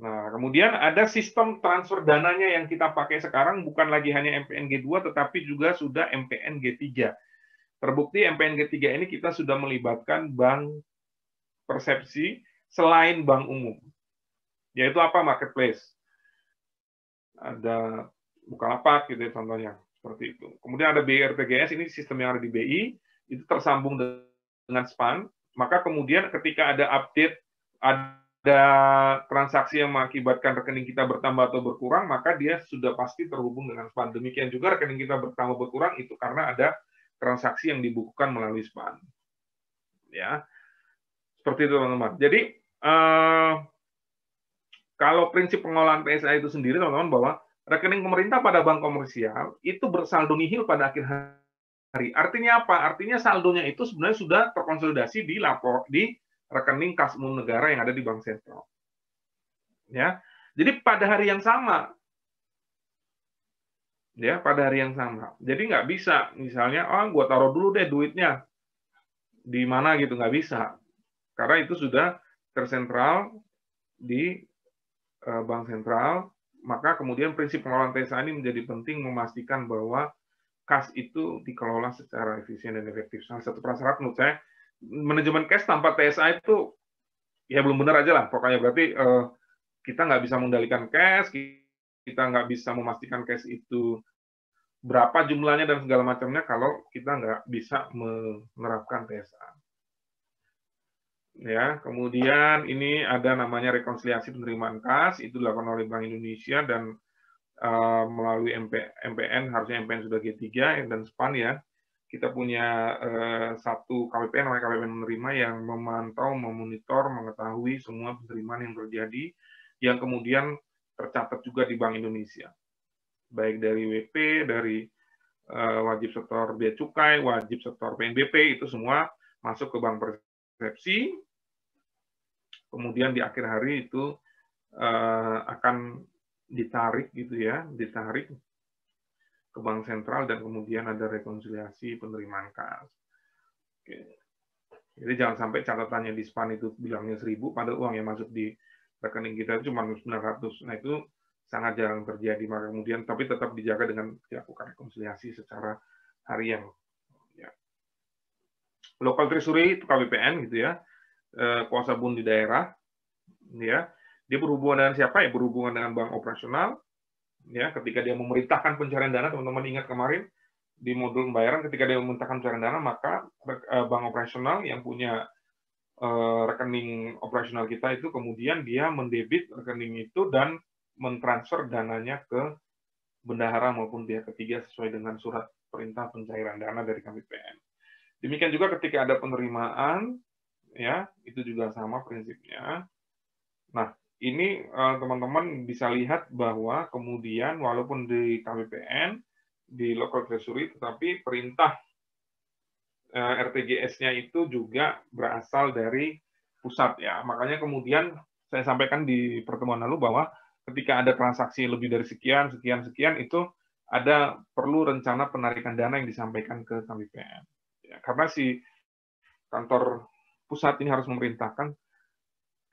Nah, kemudian ada sistem transfer dananya yang kita pakai sekarang bukan lagi hanya MPNG 2 tetapi juga sudah MPNG 3. Terbukti MPNG 3 ini kita sudah melibatkan bank persepsi selain bank umum. Yaitu apa? Marketplace. Ada Bukalapak gitu ya contohnya seperti itu. Kemudian ada BI RTGS ini sistem yang ada di BI itu tersambung dengan SPAN. Maka kemudian ketika ada update ada transaksi yang mengakibatkan rekening kita bertambah atau berkurang, maka dia sudah pasti terhubung dengan SPAN. Demikian juga rekening kita bertambah berkurang itu karena ada transaksi yang dibukukan melalui SPAN. Ya, seperti itu teman-teman. Jadi eh, kalau prinsip pengolahan PSA itu sendiri teman-teman bahwa rekening pemerintah pada bank komersial itu bersaldo nihil pada akhir hari. Artinya apa? Artinya saldonya itu sebenarnya sudah terkonsolidasi di lapor di rekening kas umum negara yang ada di bank sentral. Ya. Jadi pada hari yang sama ya pada hari yang sama. Jadi nggak bisa misalnya oh gua taruh dulu deh duitnya di mana gitu nggak bisa karena itu sudah tersentral di eh, bank sentral maka kemudian prinsip pengelolaan TSA ini menjadi penting memastikan bahwa kas itu dikelola secara efisien dan efektif. Salah satu prasyarat menurut saya manajemen cash tanpa TSA itu ya belum benar aja lah. Pokoknya berarti eh, kita nggak bisa mengendalikan cash, kita nggak bisa memastikan cash itu berapa jumlahnya dan segala macamnya kalau kita nggak bisa menerapkan TSA. Ya, kemudian ini ada namanya rekonsiliasi penerimaan kas itu dilakukan oleh Bank Indonesia dan uh, melalui MP, MPN harusnya MPN sudah G3 dan SPAN ya. Kita punya uh, satu KPPN namanya KPPN menerima yang memantau, memonitor, mengetahui semua penerimaan yang terjadi yang kemudian tercatat juga di Bank Indonesia. Baik dari WP, dari uh, wajib setor bea cukai, wajib setor PNBP itu semua masuk ke bank persepsi, kemudian di akhir hari itu uh, akan ditarik gitu ya, ditarik ke bank sentral dan kemudian ada rekonsiliasi penerimaan kas. Oke. Jadi jangan sampai catatannya di SPAN itu bilangnya 1000 pada uang yang masuk di rekening kita itu cuma 900. Nah itu sangat jarang terjadi. Maka kemudian tapi tetap dijaga dengan dilakukan rekonsiliasi secara harian. Ya. Local treasury itu KBPN gitu ya. Eh, kuasa bun di daerah, ya dia berhubungan dengan siapa ya berhubungan dengan bank operasional, ya ketika dia memerintahkan pencarian dana teman-teman ingat kemarin di modul pembayaran ketika dia memerintahkan pencarian dana maka eh, bank operasional yang punya eh, rekening operasional kita itu kemudian dia mendebit rekening itu dan mentransfer dananya ke bendahara maupun pihak ketiga sesuai dengan surat perintah pencairan dana dari KPPN. Demikian juga ketika ada penerimaan ya itu juga sama prinsipnya. Nah, ini eh, teman-teman bisa lihat bahwa kemudian walaupun di KPPN di local treasury tetapi perintah eh, RTGS-nya itu juga berasal dari pusat ya. Makanya kemudian saya sampaikan di pertemuan lalu bahwa ketika ada transaksi lebih dari sekian, sekian, sekian itu ada perlu rencana penarikan dana yang disampaikan ke KPPN. Ya, karena si kantor pusat ini harus memerintahkan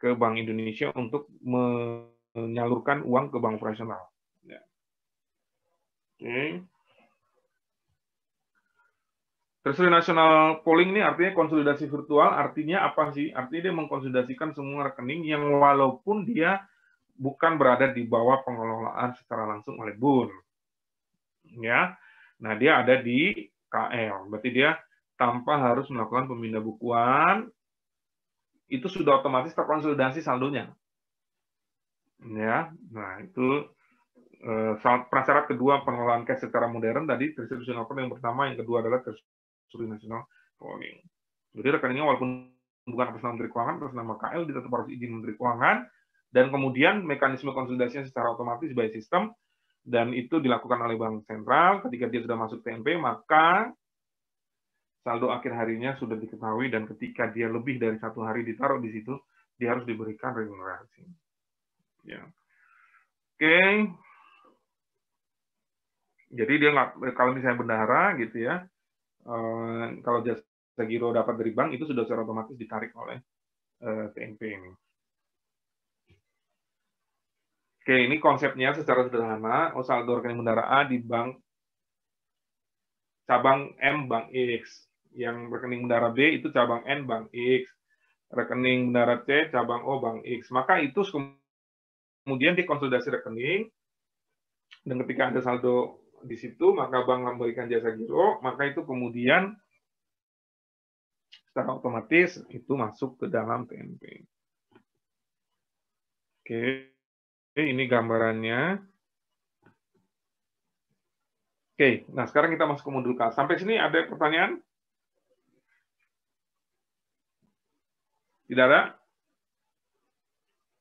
ke Bank Indonesia untuk menyalurkan uang ke bank operasional. Ya. Oke. Treasury National Polling ini artinya konsolidasi virtual, artinya apa sih? Artinya dia mengkonsolidasikan semua rekening yang walaupun dia bukan berada di bawah pengelolaan secara langsung oleh BUN. Ya. Nah, dia ada di KL. Berarti dia tanpa harus melakukan pemindah bukuan, itu sudah otomatis terkonsolidasi saldonya. Ya, nah itu eh, prasyarat kedua pengelolaan cash secara modern tadi treasury national yang pertama, yang kedua adalah treasury national planning. Jadi rekeningnya walaupun bukan atas nama Menteri Keuangan, atas nama KL, tetap harus izin Menteri Keuangan, dan kemudian mekanisme konsolidasinya secara otomatis by system, dan itu dilakukan oleh Bank Sentral. Ketika dia sudah masuk TNP, maka saldo akhir harinya sudah diketahui dan ketika dia lebih dari satu hari ditaruh di situ, dia harus diberikan remunerasi. Ya. Oke. Jadi dia nggak kalau misalnya bendahara gitu ya, eh, kalau jasa giro dapat dari bank itu sudah secara otomatis ditarik oleh eh, TNP ini. Oke, ini konsepnya secara sederhana. Oh, saldo rekening bendahara A di bank cabang M Bank X yang rekening bendara B itu cabang N bank X, rekening bendara C cabang O bank X. Maka itu kemudian dikonsolidasi rekening dan ketika ada saldo di situ maka bank memberikan jasa giro, maka itu kemudian secara otomatis itu masuk ke dalam TNP. Oke, ini gambarannya. Oke, nah sekarang kita masuk ke modul K. Sampai sini ada pertanyaan? Tidak ada?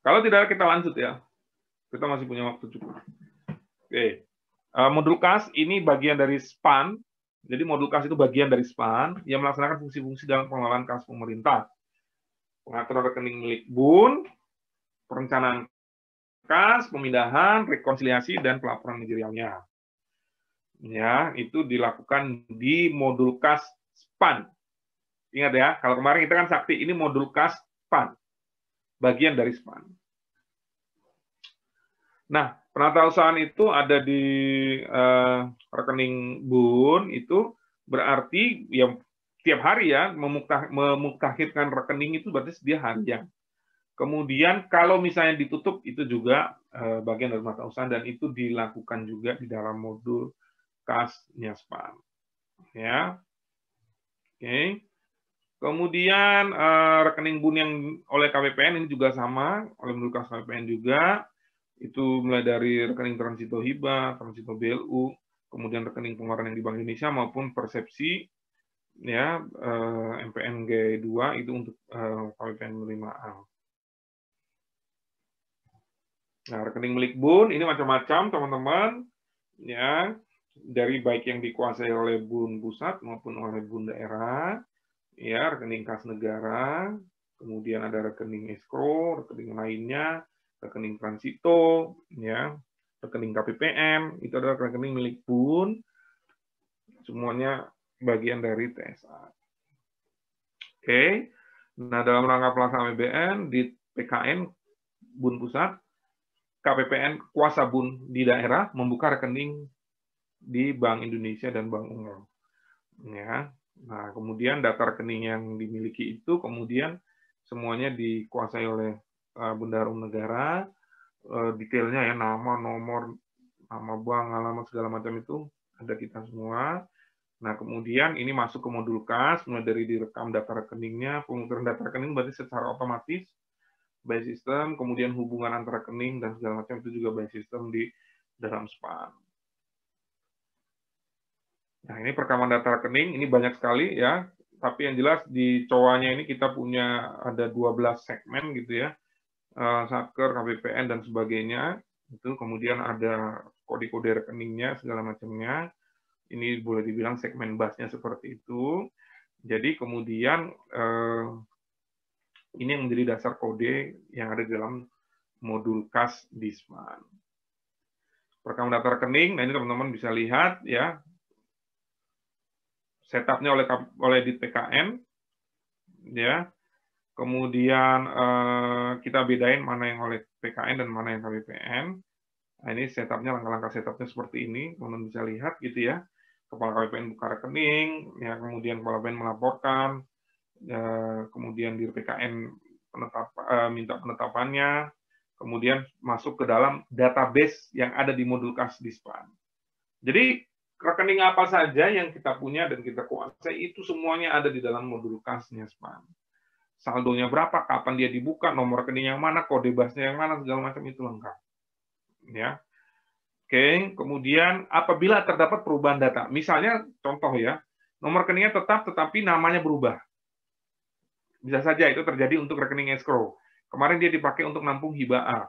Kalau tidak ada, kita lanjut ya. Kita masih punya waktu cukup. Oke. Uh, modul kas ini bagian dari SPAN. Jadi modul kas itu bagian dari SPAN yang melaksanakan fungsi-fungsi dalam pengelolaan kas pemerintah. Pengaturan rekening milik BUN, perencanaan kas, pemindahan, rekonsiliasi, dan pelaporan manajerialnya. Ya, itu dilakukan di modul kas SPAN. Ingat ya, kalau kemarin kita kan sakti, ini modul kas SPAN. Bagian dari SPAN. Nah, penata usahaan itu ada di uh, rekening BUN itu berarti yang tiap hari ya memuktah, memuktahirkan rekening itu berarti dia harian. Kemudian kalau misalnya ditutup itu juga uh, bagian dari mata usaha dan itu dilakukan juga di dalam modul kasnya SPAN. Ya. Oke. Okay. Kemudian uh, rekening bun yang oleh KPPN ini juga sama, oleh menurut KPPN juga. Itu mulai dari rekening transito hibah, transito BLU, kemudian rekening pengeluaran yang di Bank Indonesia maupun persepsi ya uh, MPNG 2 itu untuk uh, KPPN penerimaan. Nah, rekening milik BUN ini macam-macam teman-teman ya dari baik yang dikuasai oleh BUN pusat maupun oleh BUN daerah ya rekening kas negara, kemudian ada rekening escrow, rekening lainnya, rekening transito, ya, rekening KPPM, itu adalah rekening milik BUN, semuanya bagian dari TSA. Oke, nah dalam rangka pelaksanaan BBN di PKN BUN pusat, KPPN kuasa BUN di daerah membuka rekening di Bank Indonesia dan Bank Umum. Ya, Nah, kemudian data rekening yang dimiliki itu kemudian semuanya dikuasai oleh uh, Bendahara Negara, uh, detailnya ya nama, nomor, nama bank, alamat segala macam itu ada kita semua. Nah, kemudian ini masuk ke modul kas, mulai dari direkam data rekeningnya, pemutaran data rekening berarti secara otomatis by system, kemudian hubungan antara rekening dan segala macam itu juga by system di dalam SPAN. Nah, ini perekaman data rekening, ini banyak sekali ya. Tapi yang jelas di cowanya ini kita punya ada 12 segmen gitu ya. Uh, Satker, KPPN, dan sebagainya. Itu kemudian ada kode-kode rekeningnya, segala macamnya. Ini boleh dibilang segmen basnya seperti itu. Jadi kemudian uh, ini yang menjadi dasar kode yang ada di dalam modul kas Disman. Perekam data rekening, nah ini teman-teman bisa lihat ya. Setupnya oleh oleh di PKN, ya. Kemudian eh, kita bedain mana yang oleh PKN dan mana yang KBPN. Nah, ini setupnya langkah-langkah setupnya seperti ini, teman-teman bisa lihat gitu ya. Kepala KBPN buka rekening, ya kemudian kepala KBPN melaporkan, ya, kemudian di PKN penetap, uh, minta penetapannya, kemudian masuk ke dalam database yang ada di modul kas dispan. Jadi rekening apa saja yang kita punya dan kita kuasai itu semuanya ada di dalam modul kasnya span. Saldonya berapa, kapan dia dibuka, nomor rekening yang mana, kode basnya yang mana, segala macam itu lengkap. Ya. Oke, kemudian apabila terdapat perubahan data, misalnya contoh ya, nomor rekeningnya tetap tetapi namanya berubah. Bisa saja itu terjadi untuk rekening escrow. Kemarin dia dipakai untuk nampung hibah A.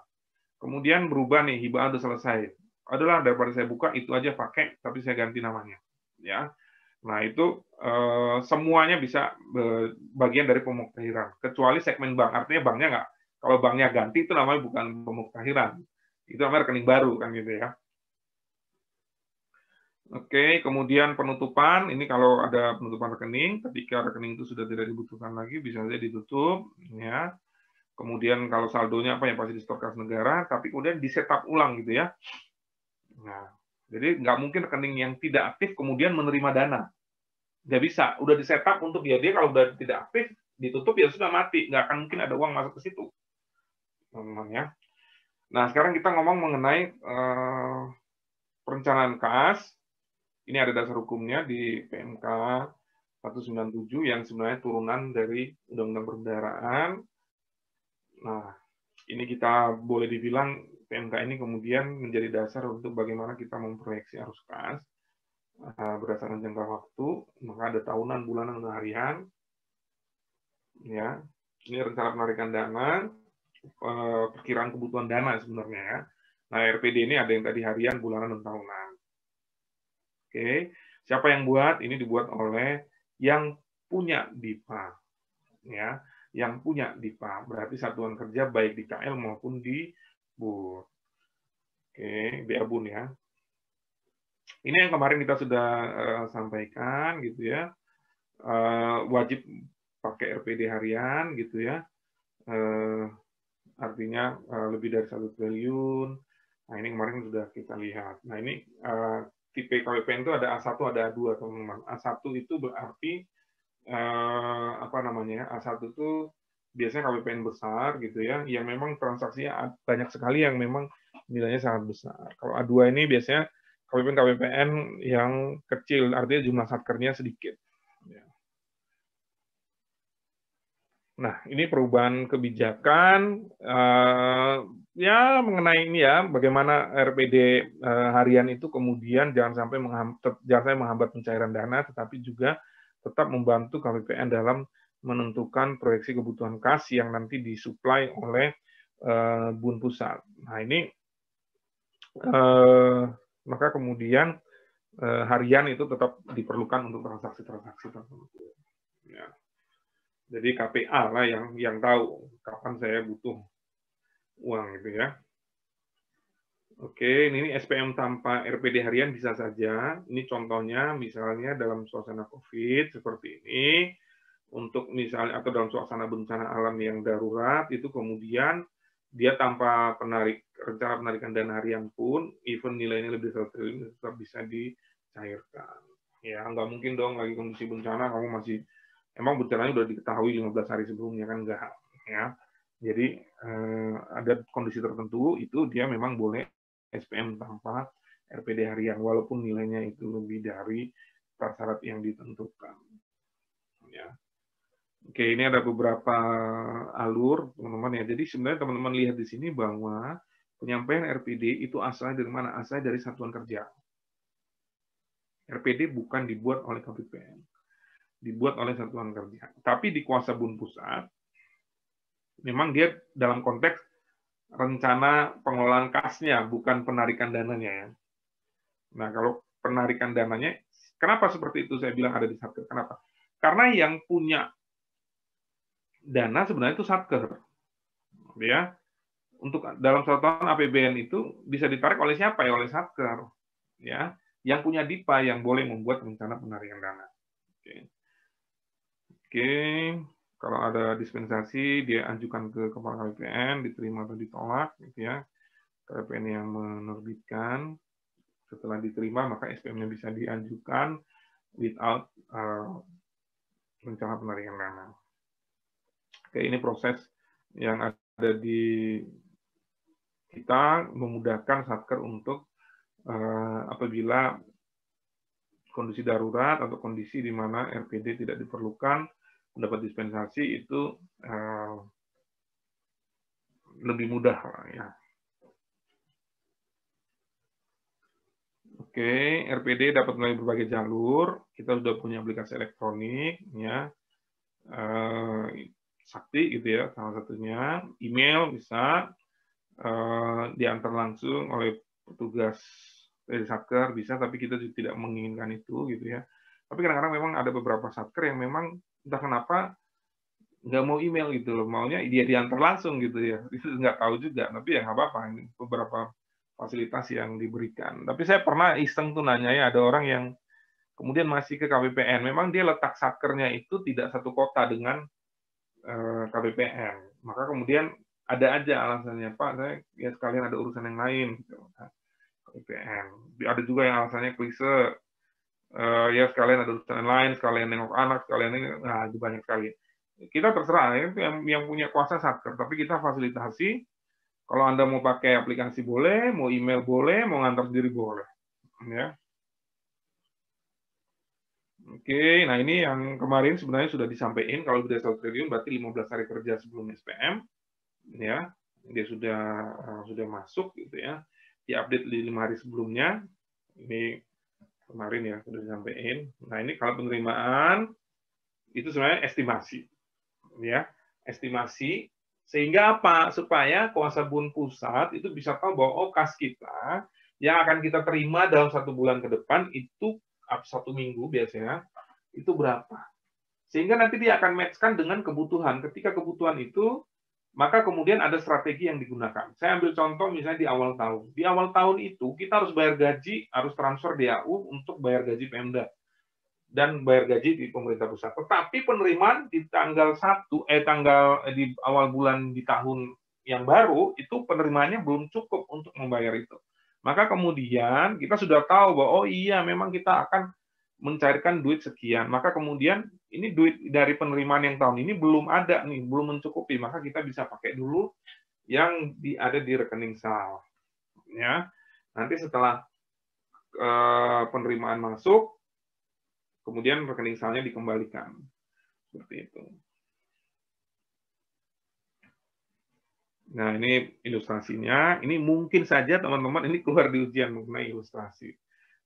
Kemudian berubah nih, hibah A udah selesai. Adalah daripada saya buka itu aja pakai, tapi saya ganti namanya. Ya, Nah, itu eh, semuanya bisa eh, bagian dari pemuktahiran, kecuali segmen bank. Artinya banknya nggak, kalau banknya ganti itu namanya bukan pemuktahiran. Itu namanya rekening baru, kan gitu ya. Oke, kemudian penutupan. Ini kalau ada penutupan rekening, ketika rekening itu sudah tidak dibutuhkan lagi, bisa saja ditutup. ya. Kemudian kalau saldonya apa yang pasti di kas negara, tapi kemudian di setup ulang gitu ya. Nah, jadi nggak mungkin rekening yang tidak aktif kemudian menerima dana. Nggak bisa. Udah di setup untuk dia. Dia kalau udah tidak aktif, ditutup ya sudah mati. Nggak akan mungkin ada uang masuk ke situ. Teman-teman ya. Nah, sekarang kita ngomong mengenai uh, perencanaan kas. Ini ada dasar hukumnya di PMK 197 yang sebenarnya turunan dari Undang-Undang Perbendaharaan. Nah, ini kita boleh dibilang PMK ini kemudian menjadi dasar untuk bagaimana kita memproyeksi arus kas eh, berdasarkan jangka waktu, maka ada tahunan, bulanan, dan harian. Ya, ini rencana penarikan dana, eh, perkiraan kebutuhan dana sebenarnya ya. Nah, RPD ini ada yang tadi harian, bulanan, dan tahunan. Oke, siapa yang buat? Ini dibuat oleh yang punya DIPA. Ya, yang punya DIPA. Berarti satuan kerja baik di KL maupun di Bu. Oke, BA Bun ya. Ini yang kemarin kita sudah uh, sampaikan gitu ya. Uh, wajib pakai RPD harian gitu ya. Uh, artinya uh, lebih dari satu triliun. Nah ini kemarin sudah kita lihat. Nah ini uh, tipe KWPN itu ada A1 ada A2 teman-teman. A1 itu berarti uh, apa namanya? A1 itu biasanya KWPN besar gitu ya, yang memang transaksinya banyak sekali yang memang nilainya sangat besar. Kalau A2 ini biasanya KWPN KWPN yang kecil, artinya jumlah satkernya sedikit. Ya. Nah, ini perubahan kebijakan uh, ya mengenai ini ya, bagaimana RPD uh, eh, harian itu kemudian jangan sampai menghambat, jangan sampai menghambat pencairan dana, tetapi juga tetap membantu KWPN dalam menentukan proyeksi kebutuhan kas yang nanti disuplai oleh uh, Bun Pusat. Nah ini uh, maka kemudian uh, harian itu tetap diperlukan untuk transaksi-transaksi tertentu. Ya. Jadi KPA lah yang yang tahu kapan saya butuh uang gitu ya. Oke, ini SPM tanpa RPD harian bisa saja. Ini contohnya misalnya dalam suasana COVID seperti ini untuk misalnya atau dalam suasana bencana alam yang darurat itu kemudian dia tanpa penarik rencana penarikan dana harian pun even nilainya lebih dari triliun tetap bisa dicairkan. Ya nggak mungkin dong lagi kondisi bencana kamu masih emang bencananya udah diketahui 15 hari sebelumnya kan? Enggak ya. Jadi eh, ada kondisi tertentu itu dia memang boleh SPM tanpa RPD harian walaupun nilainya itu lebih dari prasyarat yang ditentukan. Ya Oke, ini ada beberapa alur, teman-teman ya. Jadi sebenarnya teman-teman lihat di sini bahwa penyampaian RPD itu asalnya dari mana? Asalnya dari satuan kerja. RPD bukan dibuat oleh KPPN. Dibuat oleh satuan kerja. Tapi di kuasa bun pusat, memang dia dalam konteks rencana pengelolaan kasnya, bukan penarikan dananya ya. Nah, kalau penarikan dananya, kenapa seperti itu saya bilang ada di Satker? Kenapa? Karena yang punya dana sebenarnya itu satker. Ya. untuk dalam satu tahun APBN itu bisa ditarik oleh siapa ya? Oleh Satker. Ya, yang punya DIPA yang boleh membuat rencana penarikan dana. Oke. Oke, kalau ada dispensasi dia ajukan ke kepala KPPN, diterima atau ditolak gitu ya. KPPN yang menerbitkan setelah diterima maka SPM-nya bisa diajukan without uh, rencana penarikan dana. Oke, ini proses yang ada di kita memudahkan satker untuk uh, apabila kondisi darurat atau kondisi di mana RPD tidak diperlukan mendapat dispensasi itu uh, lebih mudah ya. Oke, RPD dapat melalui berbagai jalur. Kita sudah punya aplikasi elektronik, ya, uh, sakti gitu ya, salah satunya. Email bisa, uh, diantar langsung oleh petugas dari satker bisa, tapi kita juga tidak menginginkan itu gitu ya. Tapi kadang-kadang memang ada beberapa satker yang memang entah kenapa nggak mau email gitu loh, maunya dia diantar langsung gitu ya. Itu nggak tahu juga, tapi ya nggak apa-apa. Beberapa fasilitas yang diberikan. Tapi saya pernah iseng tuh nanya ya, ada orang yang kemudian masih ke KPPN. Memang dia letak satkernya itu tidak satu kota dengan eh, KPPN. Maka kemudian ada aja alasannya Pak saya ya sekalian ada urusan yang lain gitu. KPPN ada juga yang alasannya klise uh, ya sekalian ada urusan yang lain sekalian nengok anak sekalian ini. Nah itu banyak sekali. Kita terserah ya, yang yang punya kuasa satker tapi kita fasilitasi kalau anda mau pakai aplikasi boleh mau email boleh mau ngantar sendiri boleh ya Oke, nah ini yang kemarin sebenarnya sudah disampaikan kalau sudah satu triliun berarti 15 hari kerja sebelum SPM ya. Dia sudah uh, sudah masuk gitu ya. Di update di lima hari sebelumnya. Ini kemarin ya sudah disampaikan. Nah ini kalau penerimaan itu sebenarnya estimasi ya. Estimasi sehingga apa? Supaya kuasa bun pusat itu bisa tahu bahwa oh kas kita yang akan kita terima dalam satu bulan ke depan itu satu minggu biasanya itu berapa sehingga nanti dia akan matchkan dengan kebutuhan ketika kebutuhan itu maka kemudian ada strategi yang digunakan. Saya ambil contoh misalnya di awal tahun. Di awal tahun itu kita harus bayar gaji, harus transfer DAU untuk bayar gaji Pemda dan bayar gaji di pemerintah pusat. Tetapi penerimaan di tanggal 1 eh tanggal eh, di awal bulan di tahun yang baru itu penerimaannya belum cukup untuk membayar itu. Maka kemudian kita sudah tahu bahwa oh iya memang kita akan mencairkan duit sekian. Maka kemudian ini duit dari penerimaan yang tahun ini belum ada nih, belum mencukupi. Maka kita bisa pakai dulu yang di, ada di rekening sal. Ya. Nanti setelah uh, penerimaan masuk, kemudian rekening salnya dikembalikan. Seperti itu. Nah, ini ilustrasinya. Ini mungkin saja teman-teman ini keluar di ujian mengenai ilustrasi.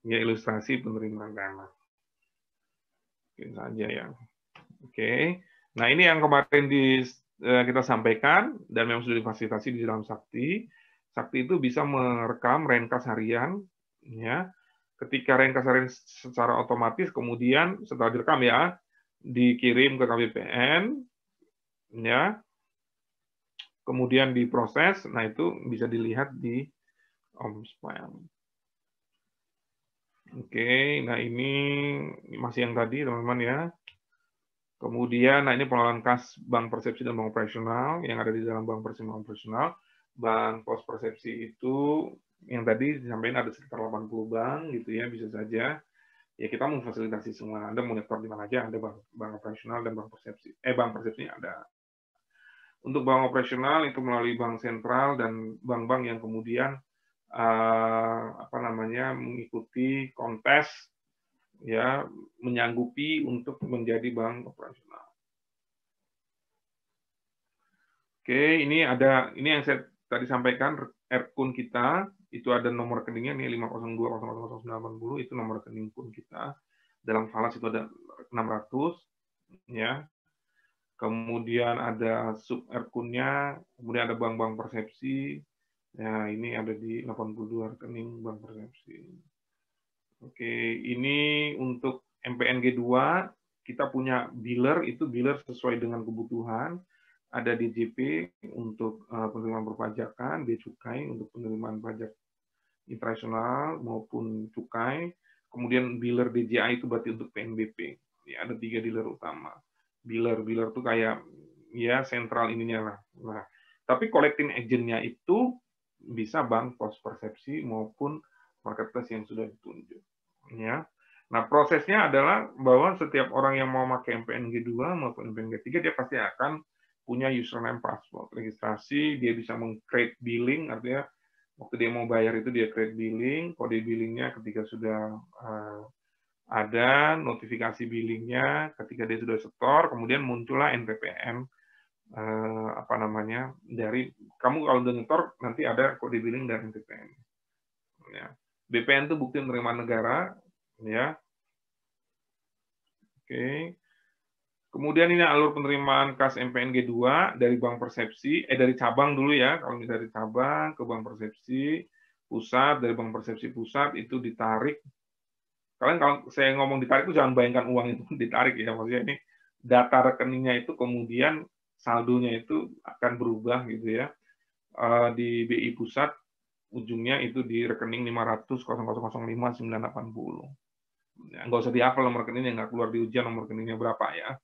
Ya, ilustrasi penerimaan dana. Mungkin saja ya. Oke. Nah, ini yang kemarin di, eh, kita sampaikan dan memang sudah difasilitasi di dalam Sakti. Sakti itu bisa merekam renkas harian ya. Ketika renkas harian secara otomatis kemudian setelah direkam ya dikirim ke KPPN ya. Kemudian diproses. Nah, itu bisa dilihat di OMSPAN. Oke, nah ini masih yang tadi teman-teman ya. Kemudian, nah ini pengelolaan kas bank persepsi dan bank operasional yang ada di dalam bank persepsi dan operasional. Bank pos persepsi itu yang tadi disampaikan ada sekitar 80 bank gitu ya, bisa saja. Ya kita memfasilitasi semua. Anda mau nyetor di mana aja, ada bank, bank operasional dan bank persepsi. Eh, bank persepsi ada. Untuk bank operasional itu melalui bank sentral dan bank-bank yang kemudian uh, apa namanya mengikuti kontes ya menyanggupi untuk menjadi bank operasional. Oke, ini ada ini yang saya tadi sampaikan Erkun kita itu ada nomor rekeningnya nih 502 itu nomor rekening pun kita. Dalam falas itu ada 600 ya. Kemudian ada sub Erkunnya, kemudian ada bank-bank persepsi, Ya, ini ada di 82 rekening Bank Persepsi. Oke, ini untuk MPNG 2 kita punya biller itu biller sesuai dengan kebutuhan. ada DJP untuk uh, penerimaan perpajakan, bea cukai untuk penerimaan pajak internasional maupun cukai, kemudian dealer DJI itu berarti untuk PNBP. Ya, ada tiga dealer utama. Dealer, dealer itu kayak ya sentral ininya lah. Nah, tapi collecting agentnya itu bisa bank pos persepsi maupun marketplace yang sudah ditunjuk. Ya. Nah, prosesnya adalah bahwa setiap orang yang mau pakai MPNG 2 maupun MPNG 3 dia pasti akan punya username password registrasi, dia bisa meng-create billing artinya waktu dia mau bayar itu dia create billing, kode billingnya ketika sudah uh, ada notifikasi billingnya ketika dia sudah setor, kemudian muncullah NPPN uh, apa namanya dari kamu kalau udah nyetor nanti ada kode billing dari NPPN. Ya. BPN itu bukti penerimaan negara, ya. Oke. Kemudian ini alur penerimaan kas MPNG 2 dari Bank Persepsi, eh dari cabang dulu ya, kalau misalnya dari cabang ke Bank Persepsi, pusat, dari Bank Persepsi pusat itu ditarik. Kalian kalau saya ngomong ditarik itu jangan bayangkan uang itu ditarik ya, maksudnya ini data rekeningnya itu kemudian saldonya itu akan berubah gitu ya. Eh, di BI pusat ujungnya itu di rekening 500 0005 980. Ya, nggak usah dihafal nomor rekeningnya, nggak keluar di ujian nomor rekeningnya berapa ya.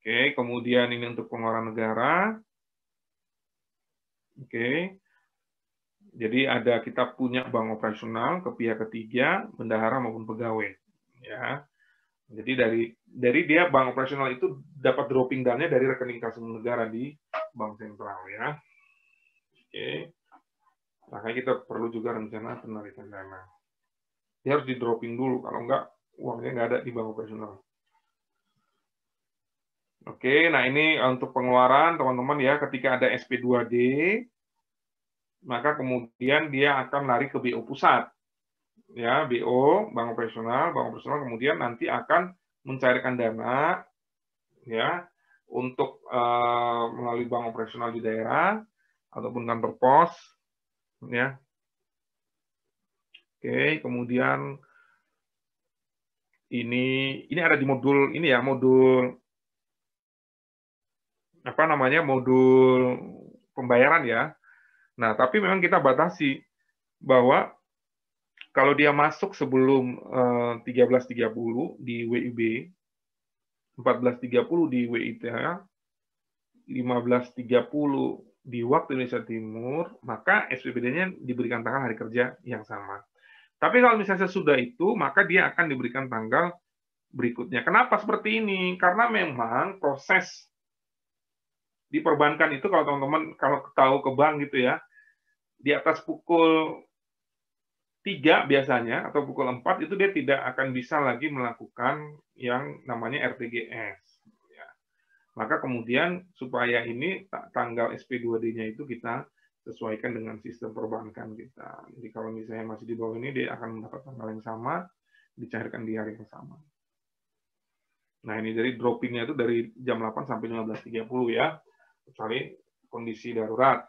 Oke, kemudian ini untuk pengeluaran negara. Oke. Jadi ada kita punya bank operasional ke pihak ketiga, bendahara maupun pegawai. Ya. Jadi dari dari dia bank operasional itu dapat dropping dana dari rekening kas negara di bank sentral ya. Oke. Makanya kita perlu juga rencana penarikan dana. Dia harus di dropping dulu, kalau enggak uangnya nggak ada di bank operasional. Oke, nah ini untuk pengeluaran teman-teman ya, ketika ada SP2D, maka kemudian dia akan lari ke BO pusat. Ya, BO, bank operasional, bank operasional kemudian nanti akan mencairkan dana ya untuk uh, melalui bank operasional di daerah ataupun kantor pos ya. Oke, kemudian ini ini ada di modul ini ya, modul apa namanya modul pembayaran ya. Nah, tapi memang kita batasi bahwa kalau dia masuk sebelum uh, 13.30 di WIB, 14.30 di WIT, 15.30 di waktu Indonesia Timur, maka SPBD-nya diberikan tanggal hari kerja yang sama. Tapi kalau misalnya sesudah itu, maka dia akan diberikan tanggal berikutnya. Kenapa seperti ini? Karena memang proses di perbankan itu kalau teman-teman kalau tahu ke bank gitu ya, di atas pukul 3 biasanya atau pukul 4 itu dia tidak akan bisa lagi melakukan yang namanya RTGS. Ya. Maka kemudian supaya ini tanggal SP2D-nya itu kita sesuaikan dengan sistem perbankan kita. Jadi kalau misalnya masih di bawah ini dia akan mendapat tanggal yang sama, dicairkan di hari yang sama. Nah ini dari droppingnya itu dari jam 8 sampai 15.30 ya kecuali kondisi darurat.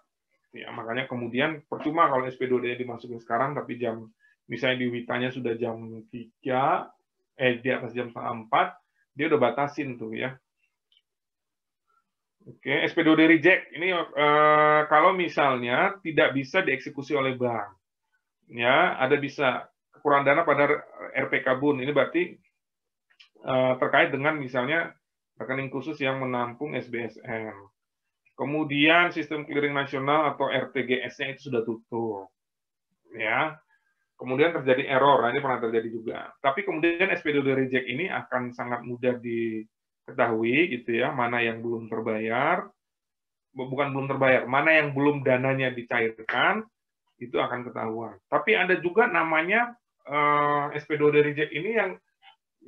Ya, makanya kemudian percuma kalau SP2D dimasukin sekarang, tapi jam misalnya di Witanya sudah jam 3, eh di atas jam setengah 4, dia udah batasin tuh ya. Oke, SP2D reject ini eh, kalau misalnya tidak bisa dieksekusi oleh bank, ya ada bisa kekurangan dana pada RPK Bun. Ini berarti eh, terkait dengan misalnya rekening khusus yang menampung SBSN. Kemudian sistem clearing nasional atau RTGS-nya itu sudah tutup. Ya. Kemudian terjadi error, nah ini pernah terjadi juga. Tapi kemudian SPD reject ini akan sangat mudah diketahui gitu ya, mana yang belum terbayar, bukan belum terbayar, mana yang belum dananya dicairkan, itu akan ketahuan. Tapi ada juga namanya eh, SPD reject ini yang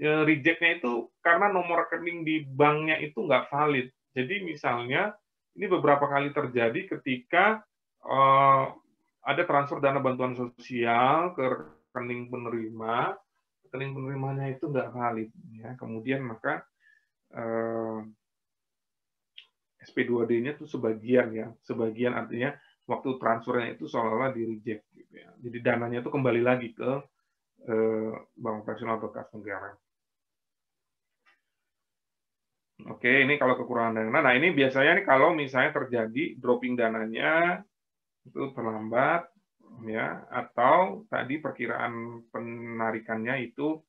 uh, rejectnya itu karena nomor rekening di banknya itu nggak valid. Jadi misalnya ini beberapa kali terjadi ketika uh, ada transfer dana bantuan sosial ke rekening penerima, rekening penerimanya itu nggak valid. Ya. Kemudian maka uh, eh, SP2D-nya itu sebagian ya, sebagian artinya waktu transfernya itu seolah-olah di reject. Gitu ya. Jadi dananya itu kembali lagi ke uh, bank operasional bekas negara. Oke, ini kalau kekurangan dana. Nah, ini biasanya nih kalau misalnya terjadi dropping dananya itu terlambat ya atau tadi perkiraan penarikannya itu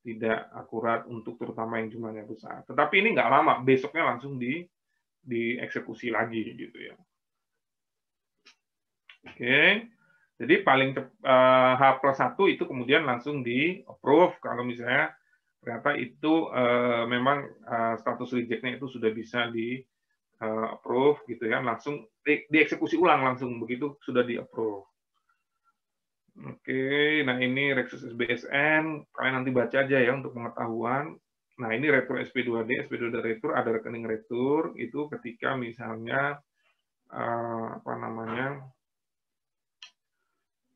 tidak akurat untuk terutama yang jumlahnya besar. Tetapi ini nggak lama, besoknya langsung di dieksekusi lagi gitu ya. Oke, jadi paling uh, H plus satu itu kemudian langsung di approve kalau misalnya ternyata itu uh, memang uh, status rejectnya itu sudah bisa di uh, approve gitu ya, langsung di, dieksekusi ulang langsung begitu sudah di approve. Oke, nah ini Rexus SBSN, kalian nanti baca aja ya untuk pengetahuan. Nah ini retur SP2D, SP2D retur ada rekening retur itu ketika misalnya uh, apa namanya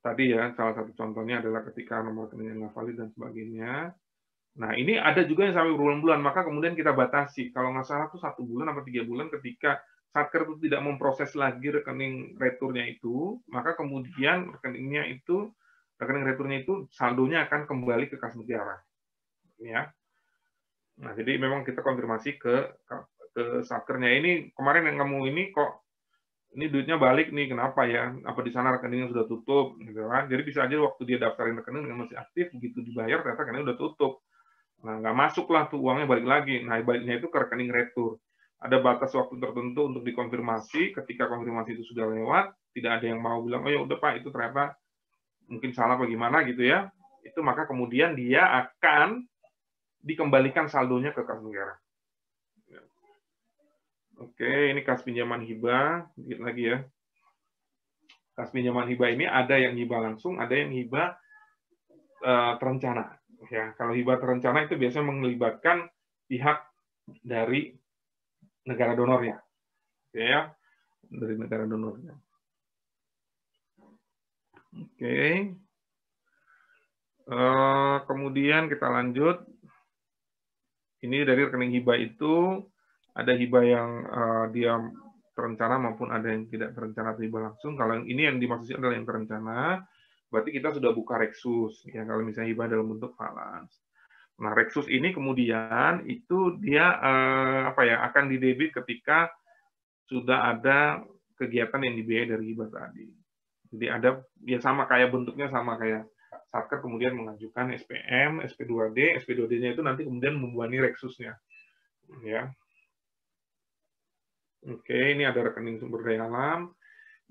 tadi ya salah satu contohnya adalah ketika nomor rekening nggak valid dan sebagainya. Nah ini ada juga yang sampai berbulan-bulan, maka kemudian kita batasi. Kalau nggak salah itu satu bulan atau tiga bulan ketika Satker itu tidak memproses lagi rekening returnya itu, maka kemudian rekeningnya itu rekening returnya itu saldonya akan kembali ke kas negara. Ya. Nah, jadi memang kita konfirmasi ke ke Satkernya ini kemarin yang kamu ini kok ini duitnya balik nih kenapa ya? Apa di sana rekeningnya sudah tutup gitu kan. Jadi bisa aja waktu dia daftarin rekening yang masih aktif begitu dibayar ternyata rekeningnya udah tutup. Nah, nggak masuk lah tuh uangnya balik lagi. Nah, baliknya itu ke rekening retur ada batas waktu tertentu untuk dikonfirmasi. Ketika konfirmasi itu sudah lewat, tidak ada yang mau bilang, oh ya udah Pak, itu ternyata mungkin salah bagaimana gitu ya. Itu maka kemudian dia akan dikembalikan saldonya ke kas negara. Oke, ini kas pinjaman hibah, dikit lagi ya. Kas pinjaman hibah ini ada yang hibah langsung, ada yang hibah uh, terencana. Ya, kalau hibah terencana itu biasanya melibatkan pihak dari negara donornya. Ya, dari negara donornya. Oke. Uh, kemudian kita lanjut. Ini dari rekening hibah itu ada hibah yang uh, dia terencana maupun ada yang tidak terencana hibah langsung. Kalau yang ini yang dimaksudkan adalah yang terencana, berarti kita sudah buka reksus. Ya, kalau misalnya hibah dalam bentuk balance. Nah, Rexus ini kemudian itu dia eh, apa ya akan didebit ketika sudah ada kegiatan yang dibiayai dari hibah tadi. Jadi ada ya sama kayak bentuknya sama kayak Satker kemudian mengajukan SPM, SP2D, SP2D-nya itu nanti kemudian membebani Rexusnya. Ya. Oke, ini ada rekening sumber daya alam.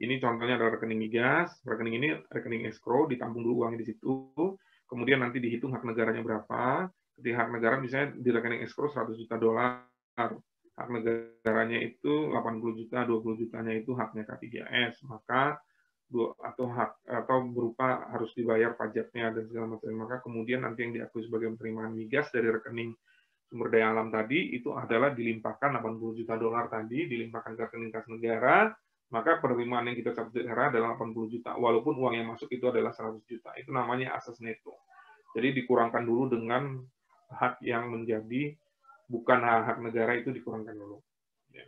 Ini contohnya adalah rekening migas. Rekening ini rekening escrow, ditampung dulu uangnya di situ. Kemudian nanti dihitung hak negaranya berapa. Di hak negara misalnya di rekening escrow 100 juta dolar. Hak negaranya itu 80 juta 20 jutanya itu haknya K3S maka atau hak atau berupa harus dibayar pajaknya dan segala macam. Maka kemudian nanti yang diakui sebagai penerimaan migas dari rekening sumber daya alam tadi itu adalah dilimpahkan 80 juta dolar tadi dilimpahkan ke rekening kas negara maka penerimaan yang kita catat negara adalah 80 juta walaupun uang yang masuk itu adalah 100 juta itu namanya asas neto jadi dikurangkan dulu dengan hak yang menjadi bukan hak, hak negara itu dikurangkan dulu. Ya.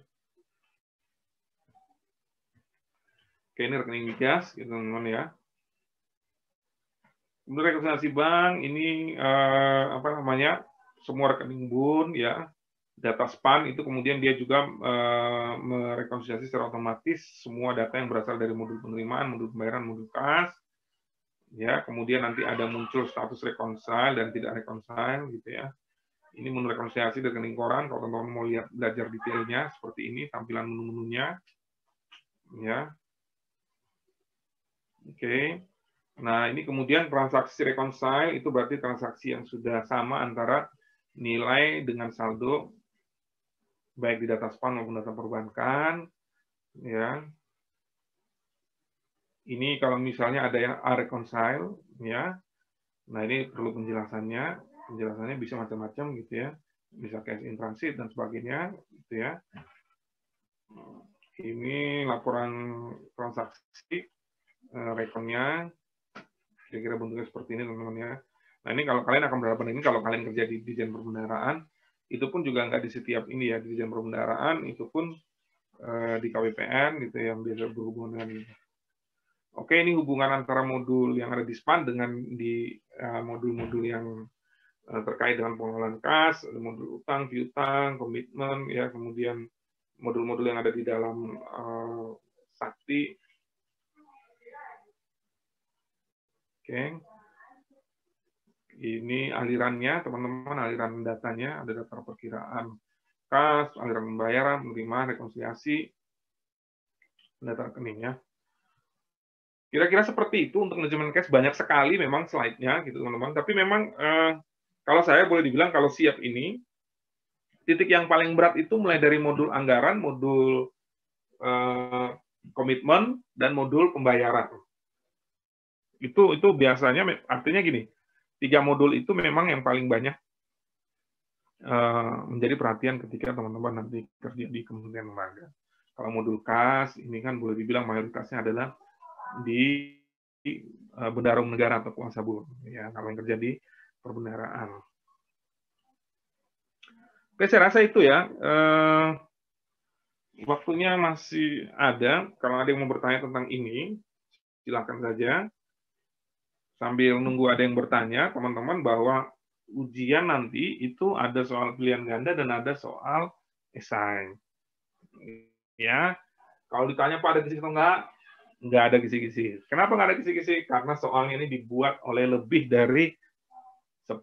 Oke, ini rekening migas, gitu, teman-teman ya. Kemudian rekomendasi bank ini eh, apa namanya semua rekening bun ya data span itu kemudian dia juga eh, merekonsiliasi secara otomatis semua data yang berasal dari modul penerimaan, modul pembayaran, modul kas. Ya kemudian nanti ada muncul status reconcile dan tidak reconcile gitu ya. Ini menu rekonsiliasi dari rekening koran. Kalau teman-teman mau lihat belajar detailnya seperti ini tampilan menu-menunya. Ya. Oke. Nah ini kemudian transaksi reconcile itu berarti transaksi yang sudah sama antara nilai dengan saldo baik di data span maupun data perbankan ya. Ini kalau misalnya ada yang reconcile ya. Nah ini perlu penjelasannya. Penjelasannya bisa macam-macam gitu ya. Bisa cash in transit dan sebagainya gitu ya. Ini laporan transaksi eh, rekonnya kira-kira bentuknya seperti ini teman-teman ya. Nah ini kalau kalian akan berhadapan ini kalau kalian kerja di dijen perbendaraan itu pun juga nggak di setiap ini ya di dijen perbendaraan itu pun eh, di KWPN gitu ya, yang biasa berhubungan dengan Oke, ini hubungan antara modul yang ada di SPAN dengan di eh, modul-modul uh, yang eh, terkait dengan pengelolaan kas, modul utang, piutang, komitmen, ya kemudian modul-modul yang ada di dalam uh, sakti. Oke. Ini alirannya, teman-teman, aliran datanya, ada data perkiraan kas, aliran pembayaran, menerima, rekonsiliasi, data rekeningnya. Kira-kira seperti itu untuk manajemen cash banyak sekali memang slide-nya gitu teman-teman. Tapi memang eh, kalau saya boleh dibilang kalau siap ini titik yang paling berat itu mulai dari modul anggaran, modul eh, komitmen dan modul pembayaran. Itu itu biasanya artinya gini, tiga modul itu memang yang paling banyak eh, menjadi perhatian ketika teman-teman nanti kerja di kementerian lembaga. Kalau modul kas ini kan boleh dibilang mayoritasnya adalah di uh, negara atau kuasa bulog ya kalau yang kerja di perbendaraan. Oke, saya rasa itu ya. Uh, waktunya masih ada. Kalau ada yang mau bertanya tentang ini, silakan saja. Sambil nunggu ada yang bertanya, teman-teman, bahwa ujian nanti itu ada soal pilihan ganda dan ada soal esai. Ya, kalau ditanya Pak ada di situ enggak, nggak ada kisi-kisi. Kenapa nggak ada kisi-kisi? Karena soalnya ini dibuat oleh lebih dari 10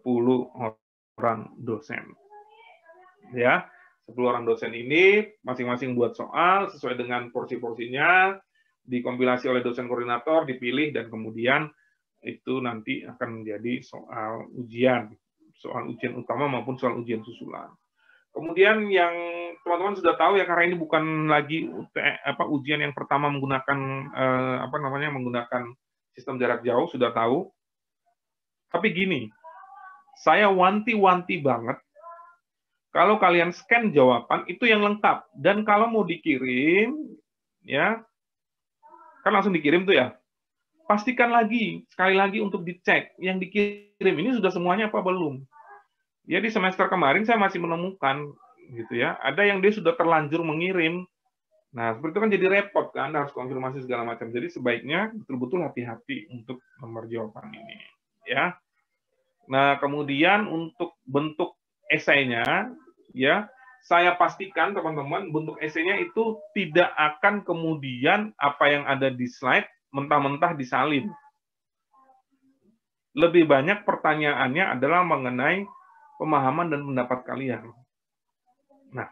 orang dosen. Ya, 10 orang dosen ini masing-masing buat soal sesuai dengan porsi-porsinya, dikompilasi oleh dosen koordinator, dipilih, dan kemudian itu nanti akan menjadi soal ujian, soal ujian utama maupun soal ujian susulan. Kemudian yang teman-teman sudah tahu ya karena ini bukan lagi apa ujian yang pertama menggunakan eh, apa namanya menggunakan sistem jarak jauh sudah tahu. Tapi gini, saya wanti-wanti banget kalau kalian scan jawaban itu yang lengkap dan kalau mau dikirim ya kan langsung dikirim tuh ya. Pastikan lagi sekali lagi untuk dicek. Yang dikirim ini sudah semuanya apa belum? Ya di semester kemarin saya masih menemukan gitu ya. Ada yang dia sudah terlanjur mengirim. Nah seperti itu kan jadi repot kan harus konfirmasi segala macam. Jadi sebaiknya betul-betul hati-hati untuk nomor jawaban ini ya. Nah kemudian untuk bentuk esainya ya saya pastikan teman-teman bentuk esainya itu tidak akan kemudian apa yang ada di slide mentah-mentah disalin lebih banyak pertanyaannya adalah mengenai pemahaman dan pendapat kalian. Nah,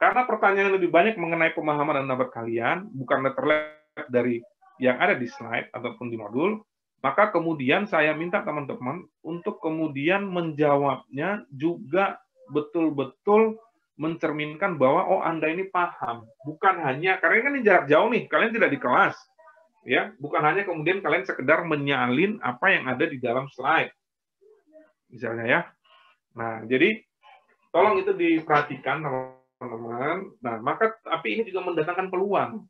karena pertanyaan lebih banyak mengenai pemahaman dan pendapat kalian, bukan terlihat dari yang ada di slide ataupun di modul, maka kemudian saya minta teman-teman untuk kemudian menjawabnya juga betul-betul mencerminkan bahwa oh Anda ini paham, bukan hanya karena kan ini jarak jauh nih, kalian tidak di kelas. Ya, bukan hanya kemudian kalian sekedar menyalin apa yang ada di dalam slide. Misalnya ya, Nah, jadi tolong itu diperhatikan teman-teman. Nah, maka tapi ini juga mendatangkan peluang.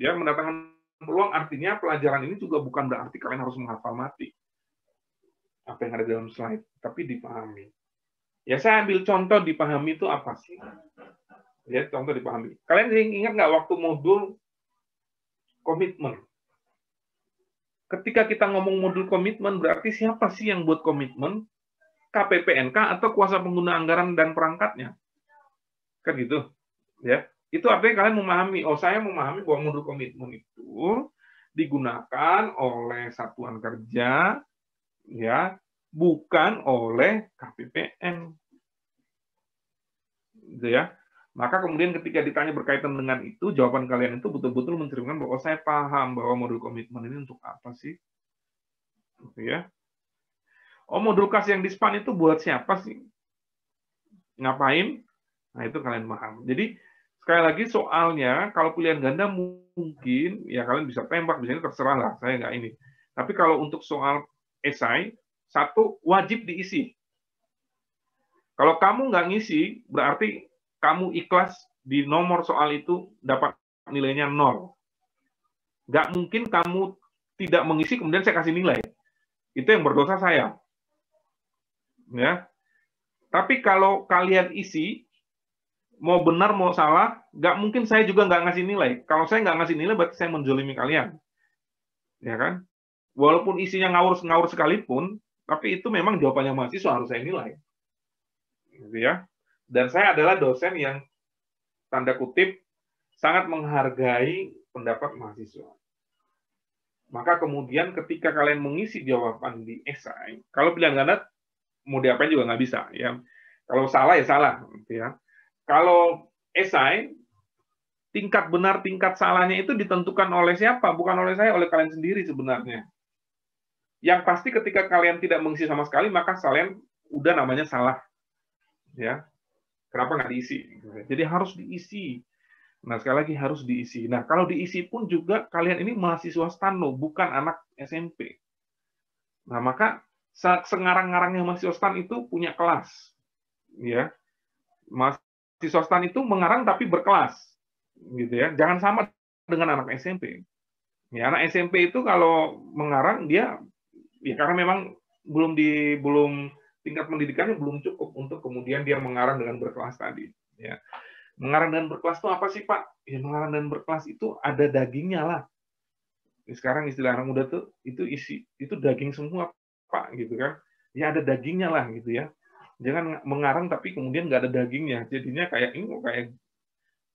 Ya, mendatangkan peluang artinya pelajaran ini juga bukan berarti kalian harus menghafal mati apa yang ada dalam slide, tapi dipahami. Ya, saya ambil contoh dipahami itu apa sih? Ya, contoh dipahami. Kalian ingat nggak waktu modul komitmen? Ketika kita ngomong modul komitmen, berarti siapa sih yang buat komitmen? KPPNK atau kuasa pengguna anggaran dan perangkatnya. Kan gitu. Ya. Itu artinya kalian memahami, oh saya memahami bahwa modul komitmen itu digunakan oleh satuan kerja ya, bukan oleh KPPN. Gitu ya. Maka kemudian ketika ditanya berkaitan dengan itu, jawaban kalian itu betul-betul mencerminkan bahwa saya paham bahwa modul komitmen ini untuk apa sih? Gitu ya. Oh, modul kas yang di span itu buat siapa sih? Ngapain? Nah, itu kalian paham. Jadi, sekali lagi soalnya, kalau pilihan ganda mungkin, ya kalian bisa tembak, bisa terserah lah, saya nggak ini. Tapi kalau untuk soal esai, satu, wajib diisi. Kalau kamu nggak ngisi, berarti kamu ikhlas di nomor soal itu dapat nilainya nol. Nggak mungkin kamu tidak mengisi, kemudian saya kasih nilai. Itu yang berdosa saya ya. Tapi kalau kalian isi, mau benar mau salah, nggak mungkin saya juga nggak ngasih nilai. Kalau saya nggak ngasih nilai, berarti saya menjolimi kalian, ya kan? Walaupun isinya ngawur-ngawur sekalipun, Tapi itu memang jawabannya mahasiswa harus saya nilai. Gitu ya. Dan saya adalah dosen yang tanda kutip sangat menghargai pendapat mahasiswa. Maka kemudian ketika kalian mengisi jawaban di esai, kalau pilihan ganda mau diapain juga nggak bisa ya. Kalau salah ya salah gitu ya. Kalau esai tingkat benar tingkat salahnya itu ditentukan oleh siapa? Bukan oleh saya, oleh kalian sendiri sebenarnya. Yang pasti ketika kalian tidak mengisi sama sekali, maka kalian udah namanya salah. Ya, kenapa nggak diisi? Jadi harus diisi. Nah, sekali lagi harus diisi. Nah, kalau diisi pun juga kalian ini mahasiswa stano, bukan anak SMP. Nah, maka sengarang-ngarangnya mahasiswa stan itu punya kelas. Ya. Mahasiswa stan itu mengarang tapi berkelas. Gitu ya. Jangan sama dengan anak SMP. Ya, anak SMP itu kalau mengarang dia ya karena memang belum di belum tingkat pendidikannya belum cukup untuk kemudian dia mengarang dengan berkelas tadi ya. Mengarang dan berkelas itu apa sih pak? Ya mengarang dan berkelas itu ada dagingnya lah. Sekarang istilah anak muda tuh itu isi itu daging semua pak gitu kan. Ya ada dagingnya lah gitu ya. Jangan mengarang tapi kemudian nggak ada dagingnya. Jadinya kayak ini kayak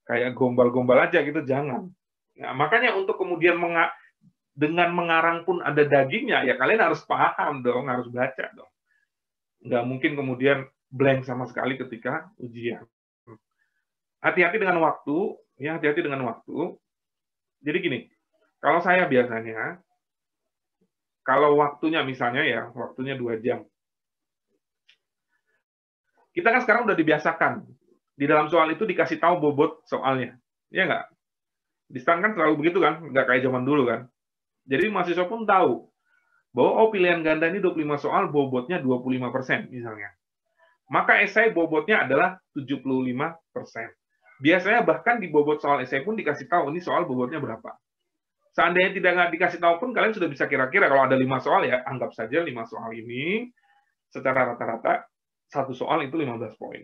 kayak gombal-gombal aja gitu jangan. Nah, makanya untuk kemudian menga dengan mengarang pun ada dagingnya, ya kalian harus paham dong, harus baca dong. Nggak mungkin kemudian blank sama sekali ketika ujian. Hati-hati dengan waktu, ya hati-hati dengan waktu. Jadi gini, kalau saya biasanya, kalau waktunya misalnya ya, waktunya dua jam. Kita kan sekarang udah dibiasakan. Di dalam soal itu dikasih tahu bobot soalnya. Ya nggak? Di kan selalu begitu kan? Nggak kayak zaman dulu kan? Jadi mahasiswa pun tahu bahwa oh pilihan ganda ini 25 soal bobotnya 25% misalnya. Maka esai bobotnya adalah 75%. Biasanya bahkan di bobot soal esai pun dikasih tahu ini soal bobotnya berapa. Seandainya tidak nggak dikasih tahu pun kalian sudah bisa kira-kira kalau ada lima soal ya anggap saja lima soal ini secara rata-rata satu soal itu 15 poin.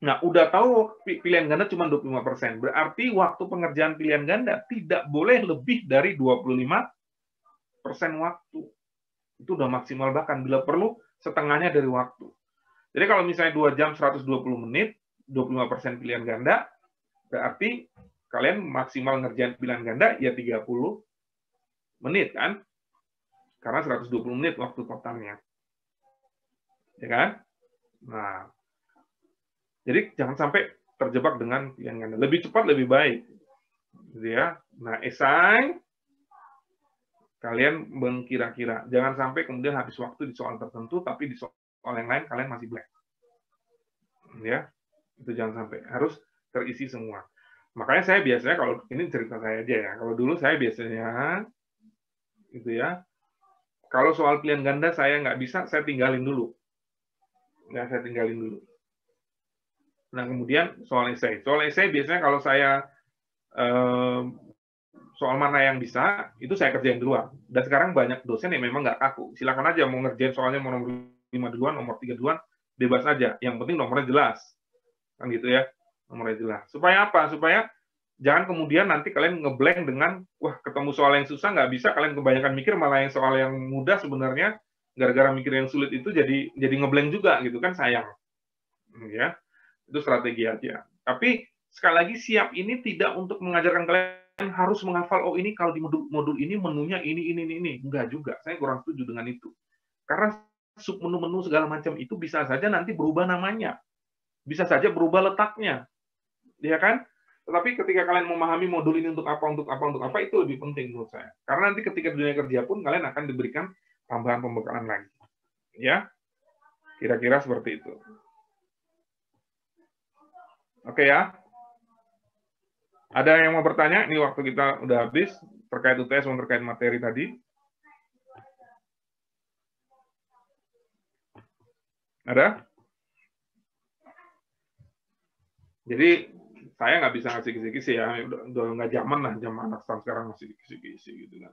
Nah, udah tahu pilihan ganda cuma 25%. Berarti waktu pengerjaan pilihan ganda tidak boleh lebih dari 25% waktu. Itu udah maksimal bahkan bila perlu setengahnya dari waktu. Jadi kalau misalnya 2 jam 120 menit, 25% pilihan ganda, berarti kalian maksimal ngerjain pilihan ganda ya 30 menit kan? Karena 120 menit waktu totalnya. Ya kan? Nah, jadi jangan sampai terjebak dengan pilihan ganda. Lebih cepat lebih baik. Gitu ya. Nah, esai kalian mengkira-kira. Jangan sampai kemudian habis waktu di soal tertentu tapi di soal yang lain kalian masih blank. Ya. Itu jangan sampai. Harus terisi semua. Makanya saya biasanya kalau ini cerita saya aja ya. Kalau dulu saya biasanya gitu ya. Kalau soal pilihan ganda saya nggak bisa, saya tinggalin dulu. Nggak saya tinggalin dulu Nah, kemudian soal esai. Soal esai biasanya kalau saya eh, soal mana yang bisa, itu saya kerjain duluan. Dan sekarang banyak dosen yang memang nggak kaku. Silakan aja mau ngerjain soalnya mau nomor 5 duluan, nomor 3 duluan, bebas aja. Yang penting nomornya jelas. Kan gitu ya. Nomornya jelas. Supaya apa? Supaya jangan kemudian nanti kalian ngeblank dengan, wah ketemu soal yang susah nggak bisa, kalian kebanyakan mikir malah yang soal yang mudah sebenarnya gara-gara mikir yang sulit itu jadi jadi ngeblank juga gitu kan sayang. Ya itu strategi aja. Tapi sekali lagi siap ini tidak untuk mengajarkan kalian harus menghafal oh ini kalau di modul, modul ini menunya ini ini ini ini. Enggak juga. Saya kurang setuju dengan itu. Karena sub menu-menu segala macam itu bisa saja nanti berubah namanya. Bisa saja berubah letaknya. Ya kan? Tetapi ketika kalian memahami modul ini untuk apa, untuk apa, untuk apa, itu lebih penting menurut saya. Karena nanti ketika dunia kerja pun kalian akan diberikan tambahan pembekalan lagi. Ya, kira-kira seperti itu. Oke ya. Ada yang mau bertanya? Ini waktu kita udah habis terkait UTS maupun terkait materi tadi. Ada? Jadi saya nggak bisa ngasih kisi-kisi ya, udah, udah nggak zaman lah, zaman anak sekarang masih kisi-kisi gitu kan.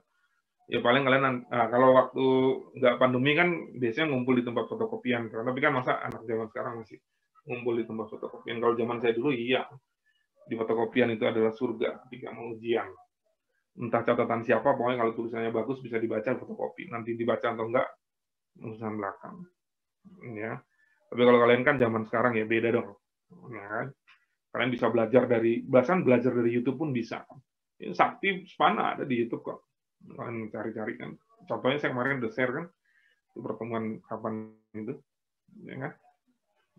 Ya paling kalian nah, kalau waktu nggak pandemi kan biasanya ngumpul di tempat fotokopian, tapi kan masa anak zaman sekarang masih ngumpul di tempat fotokopian. Kalau zaman saya dulu iya, di fotokopian itu adalah surga ketika mau ujian. Entah catatan siapa, pokoknya kalau tulisannya bagus bisa dibaca fotokopi. Nanti dibaca atau enggak, urusan belakang. Ya. Tapi kalau kalian kan zaman sekarang ya beda dong. Ya kan? Kalian bisa belajar dari bahkan belajar dari YouTube pun bisa. Ya, Sakti Spana ada di YouTube kok. Kalian cari-cari kan. Contohnya saya kemarin udah share kan pertemuan kapan itu, ya kan?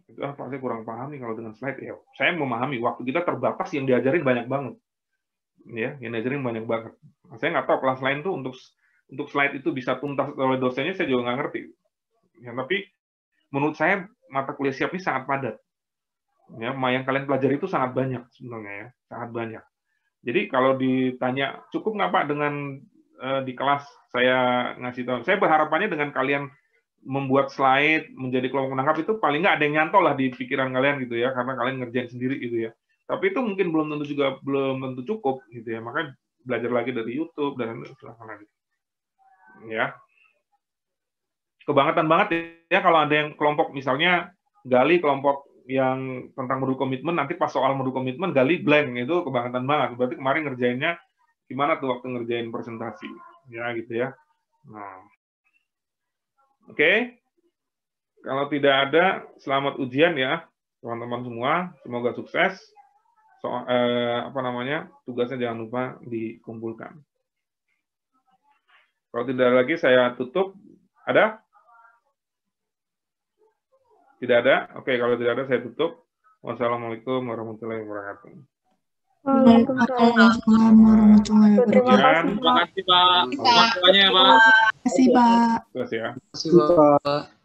Itu apa saya kurang paham nih kalau dengan slide. Ya, saya memahami waktu kita terbatas yang diajarin banyak banget. Ya, yang diajarin banyak banget. Saya nggak tahu kelas lain tuh untuk untuk slide itu bisa tuntas oleh dosennya saya juga nggak ngerti. Ya, tapi menurut saya mata kuliah siap ini sangat padat. Ya, yang kalian pelajari itu sangat banyak sebenarnya ya, sangat banyak. Jadi kalau ditanya cukup nggak Pak dengan uh, di kelas saya ngasih tahu, saya berharapannya dengan kalian membuat slide menjadi kelompok menangkap itu paling nggak ada yang nyantol lah di pikiran kalian gitu ya, karena kalian ngerjain sendiri gitu ya. Tapi itu mungkin belum tentu juga belum tentu cukup gitu ya, makanya belajar lagi dari YouTube dan silakan lagi. Ya, kebangetan banget ya kalau ada yang kelompok misalnya gali kelompok yang tentang modul komitmen nanti pas soal modul komitmen gali blank itu kebangetan banget. Berarti kemarin ngerjainnya gimana tuh waktu ngerjain presentasi? Ya gitu ya. Nah oke okay. kalau tidak ada selamat ujian ya teman-teman semua semoga sukses soal eh, apa namanya tugasnya jangan lupa dikumpulkan kalau tidak lagi saya tutup ada tidak ada? Oke, kalau tidak ada saya tutup. Wassalamualaikum warahmatullahi wabarakatuh. Waalaikumsalam warahmatullahi wabarakatuh. Terima kasih Pak. Terima kasih Pak. Terima kasih Pak. Terus ya. Terima kasih Pak.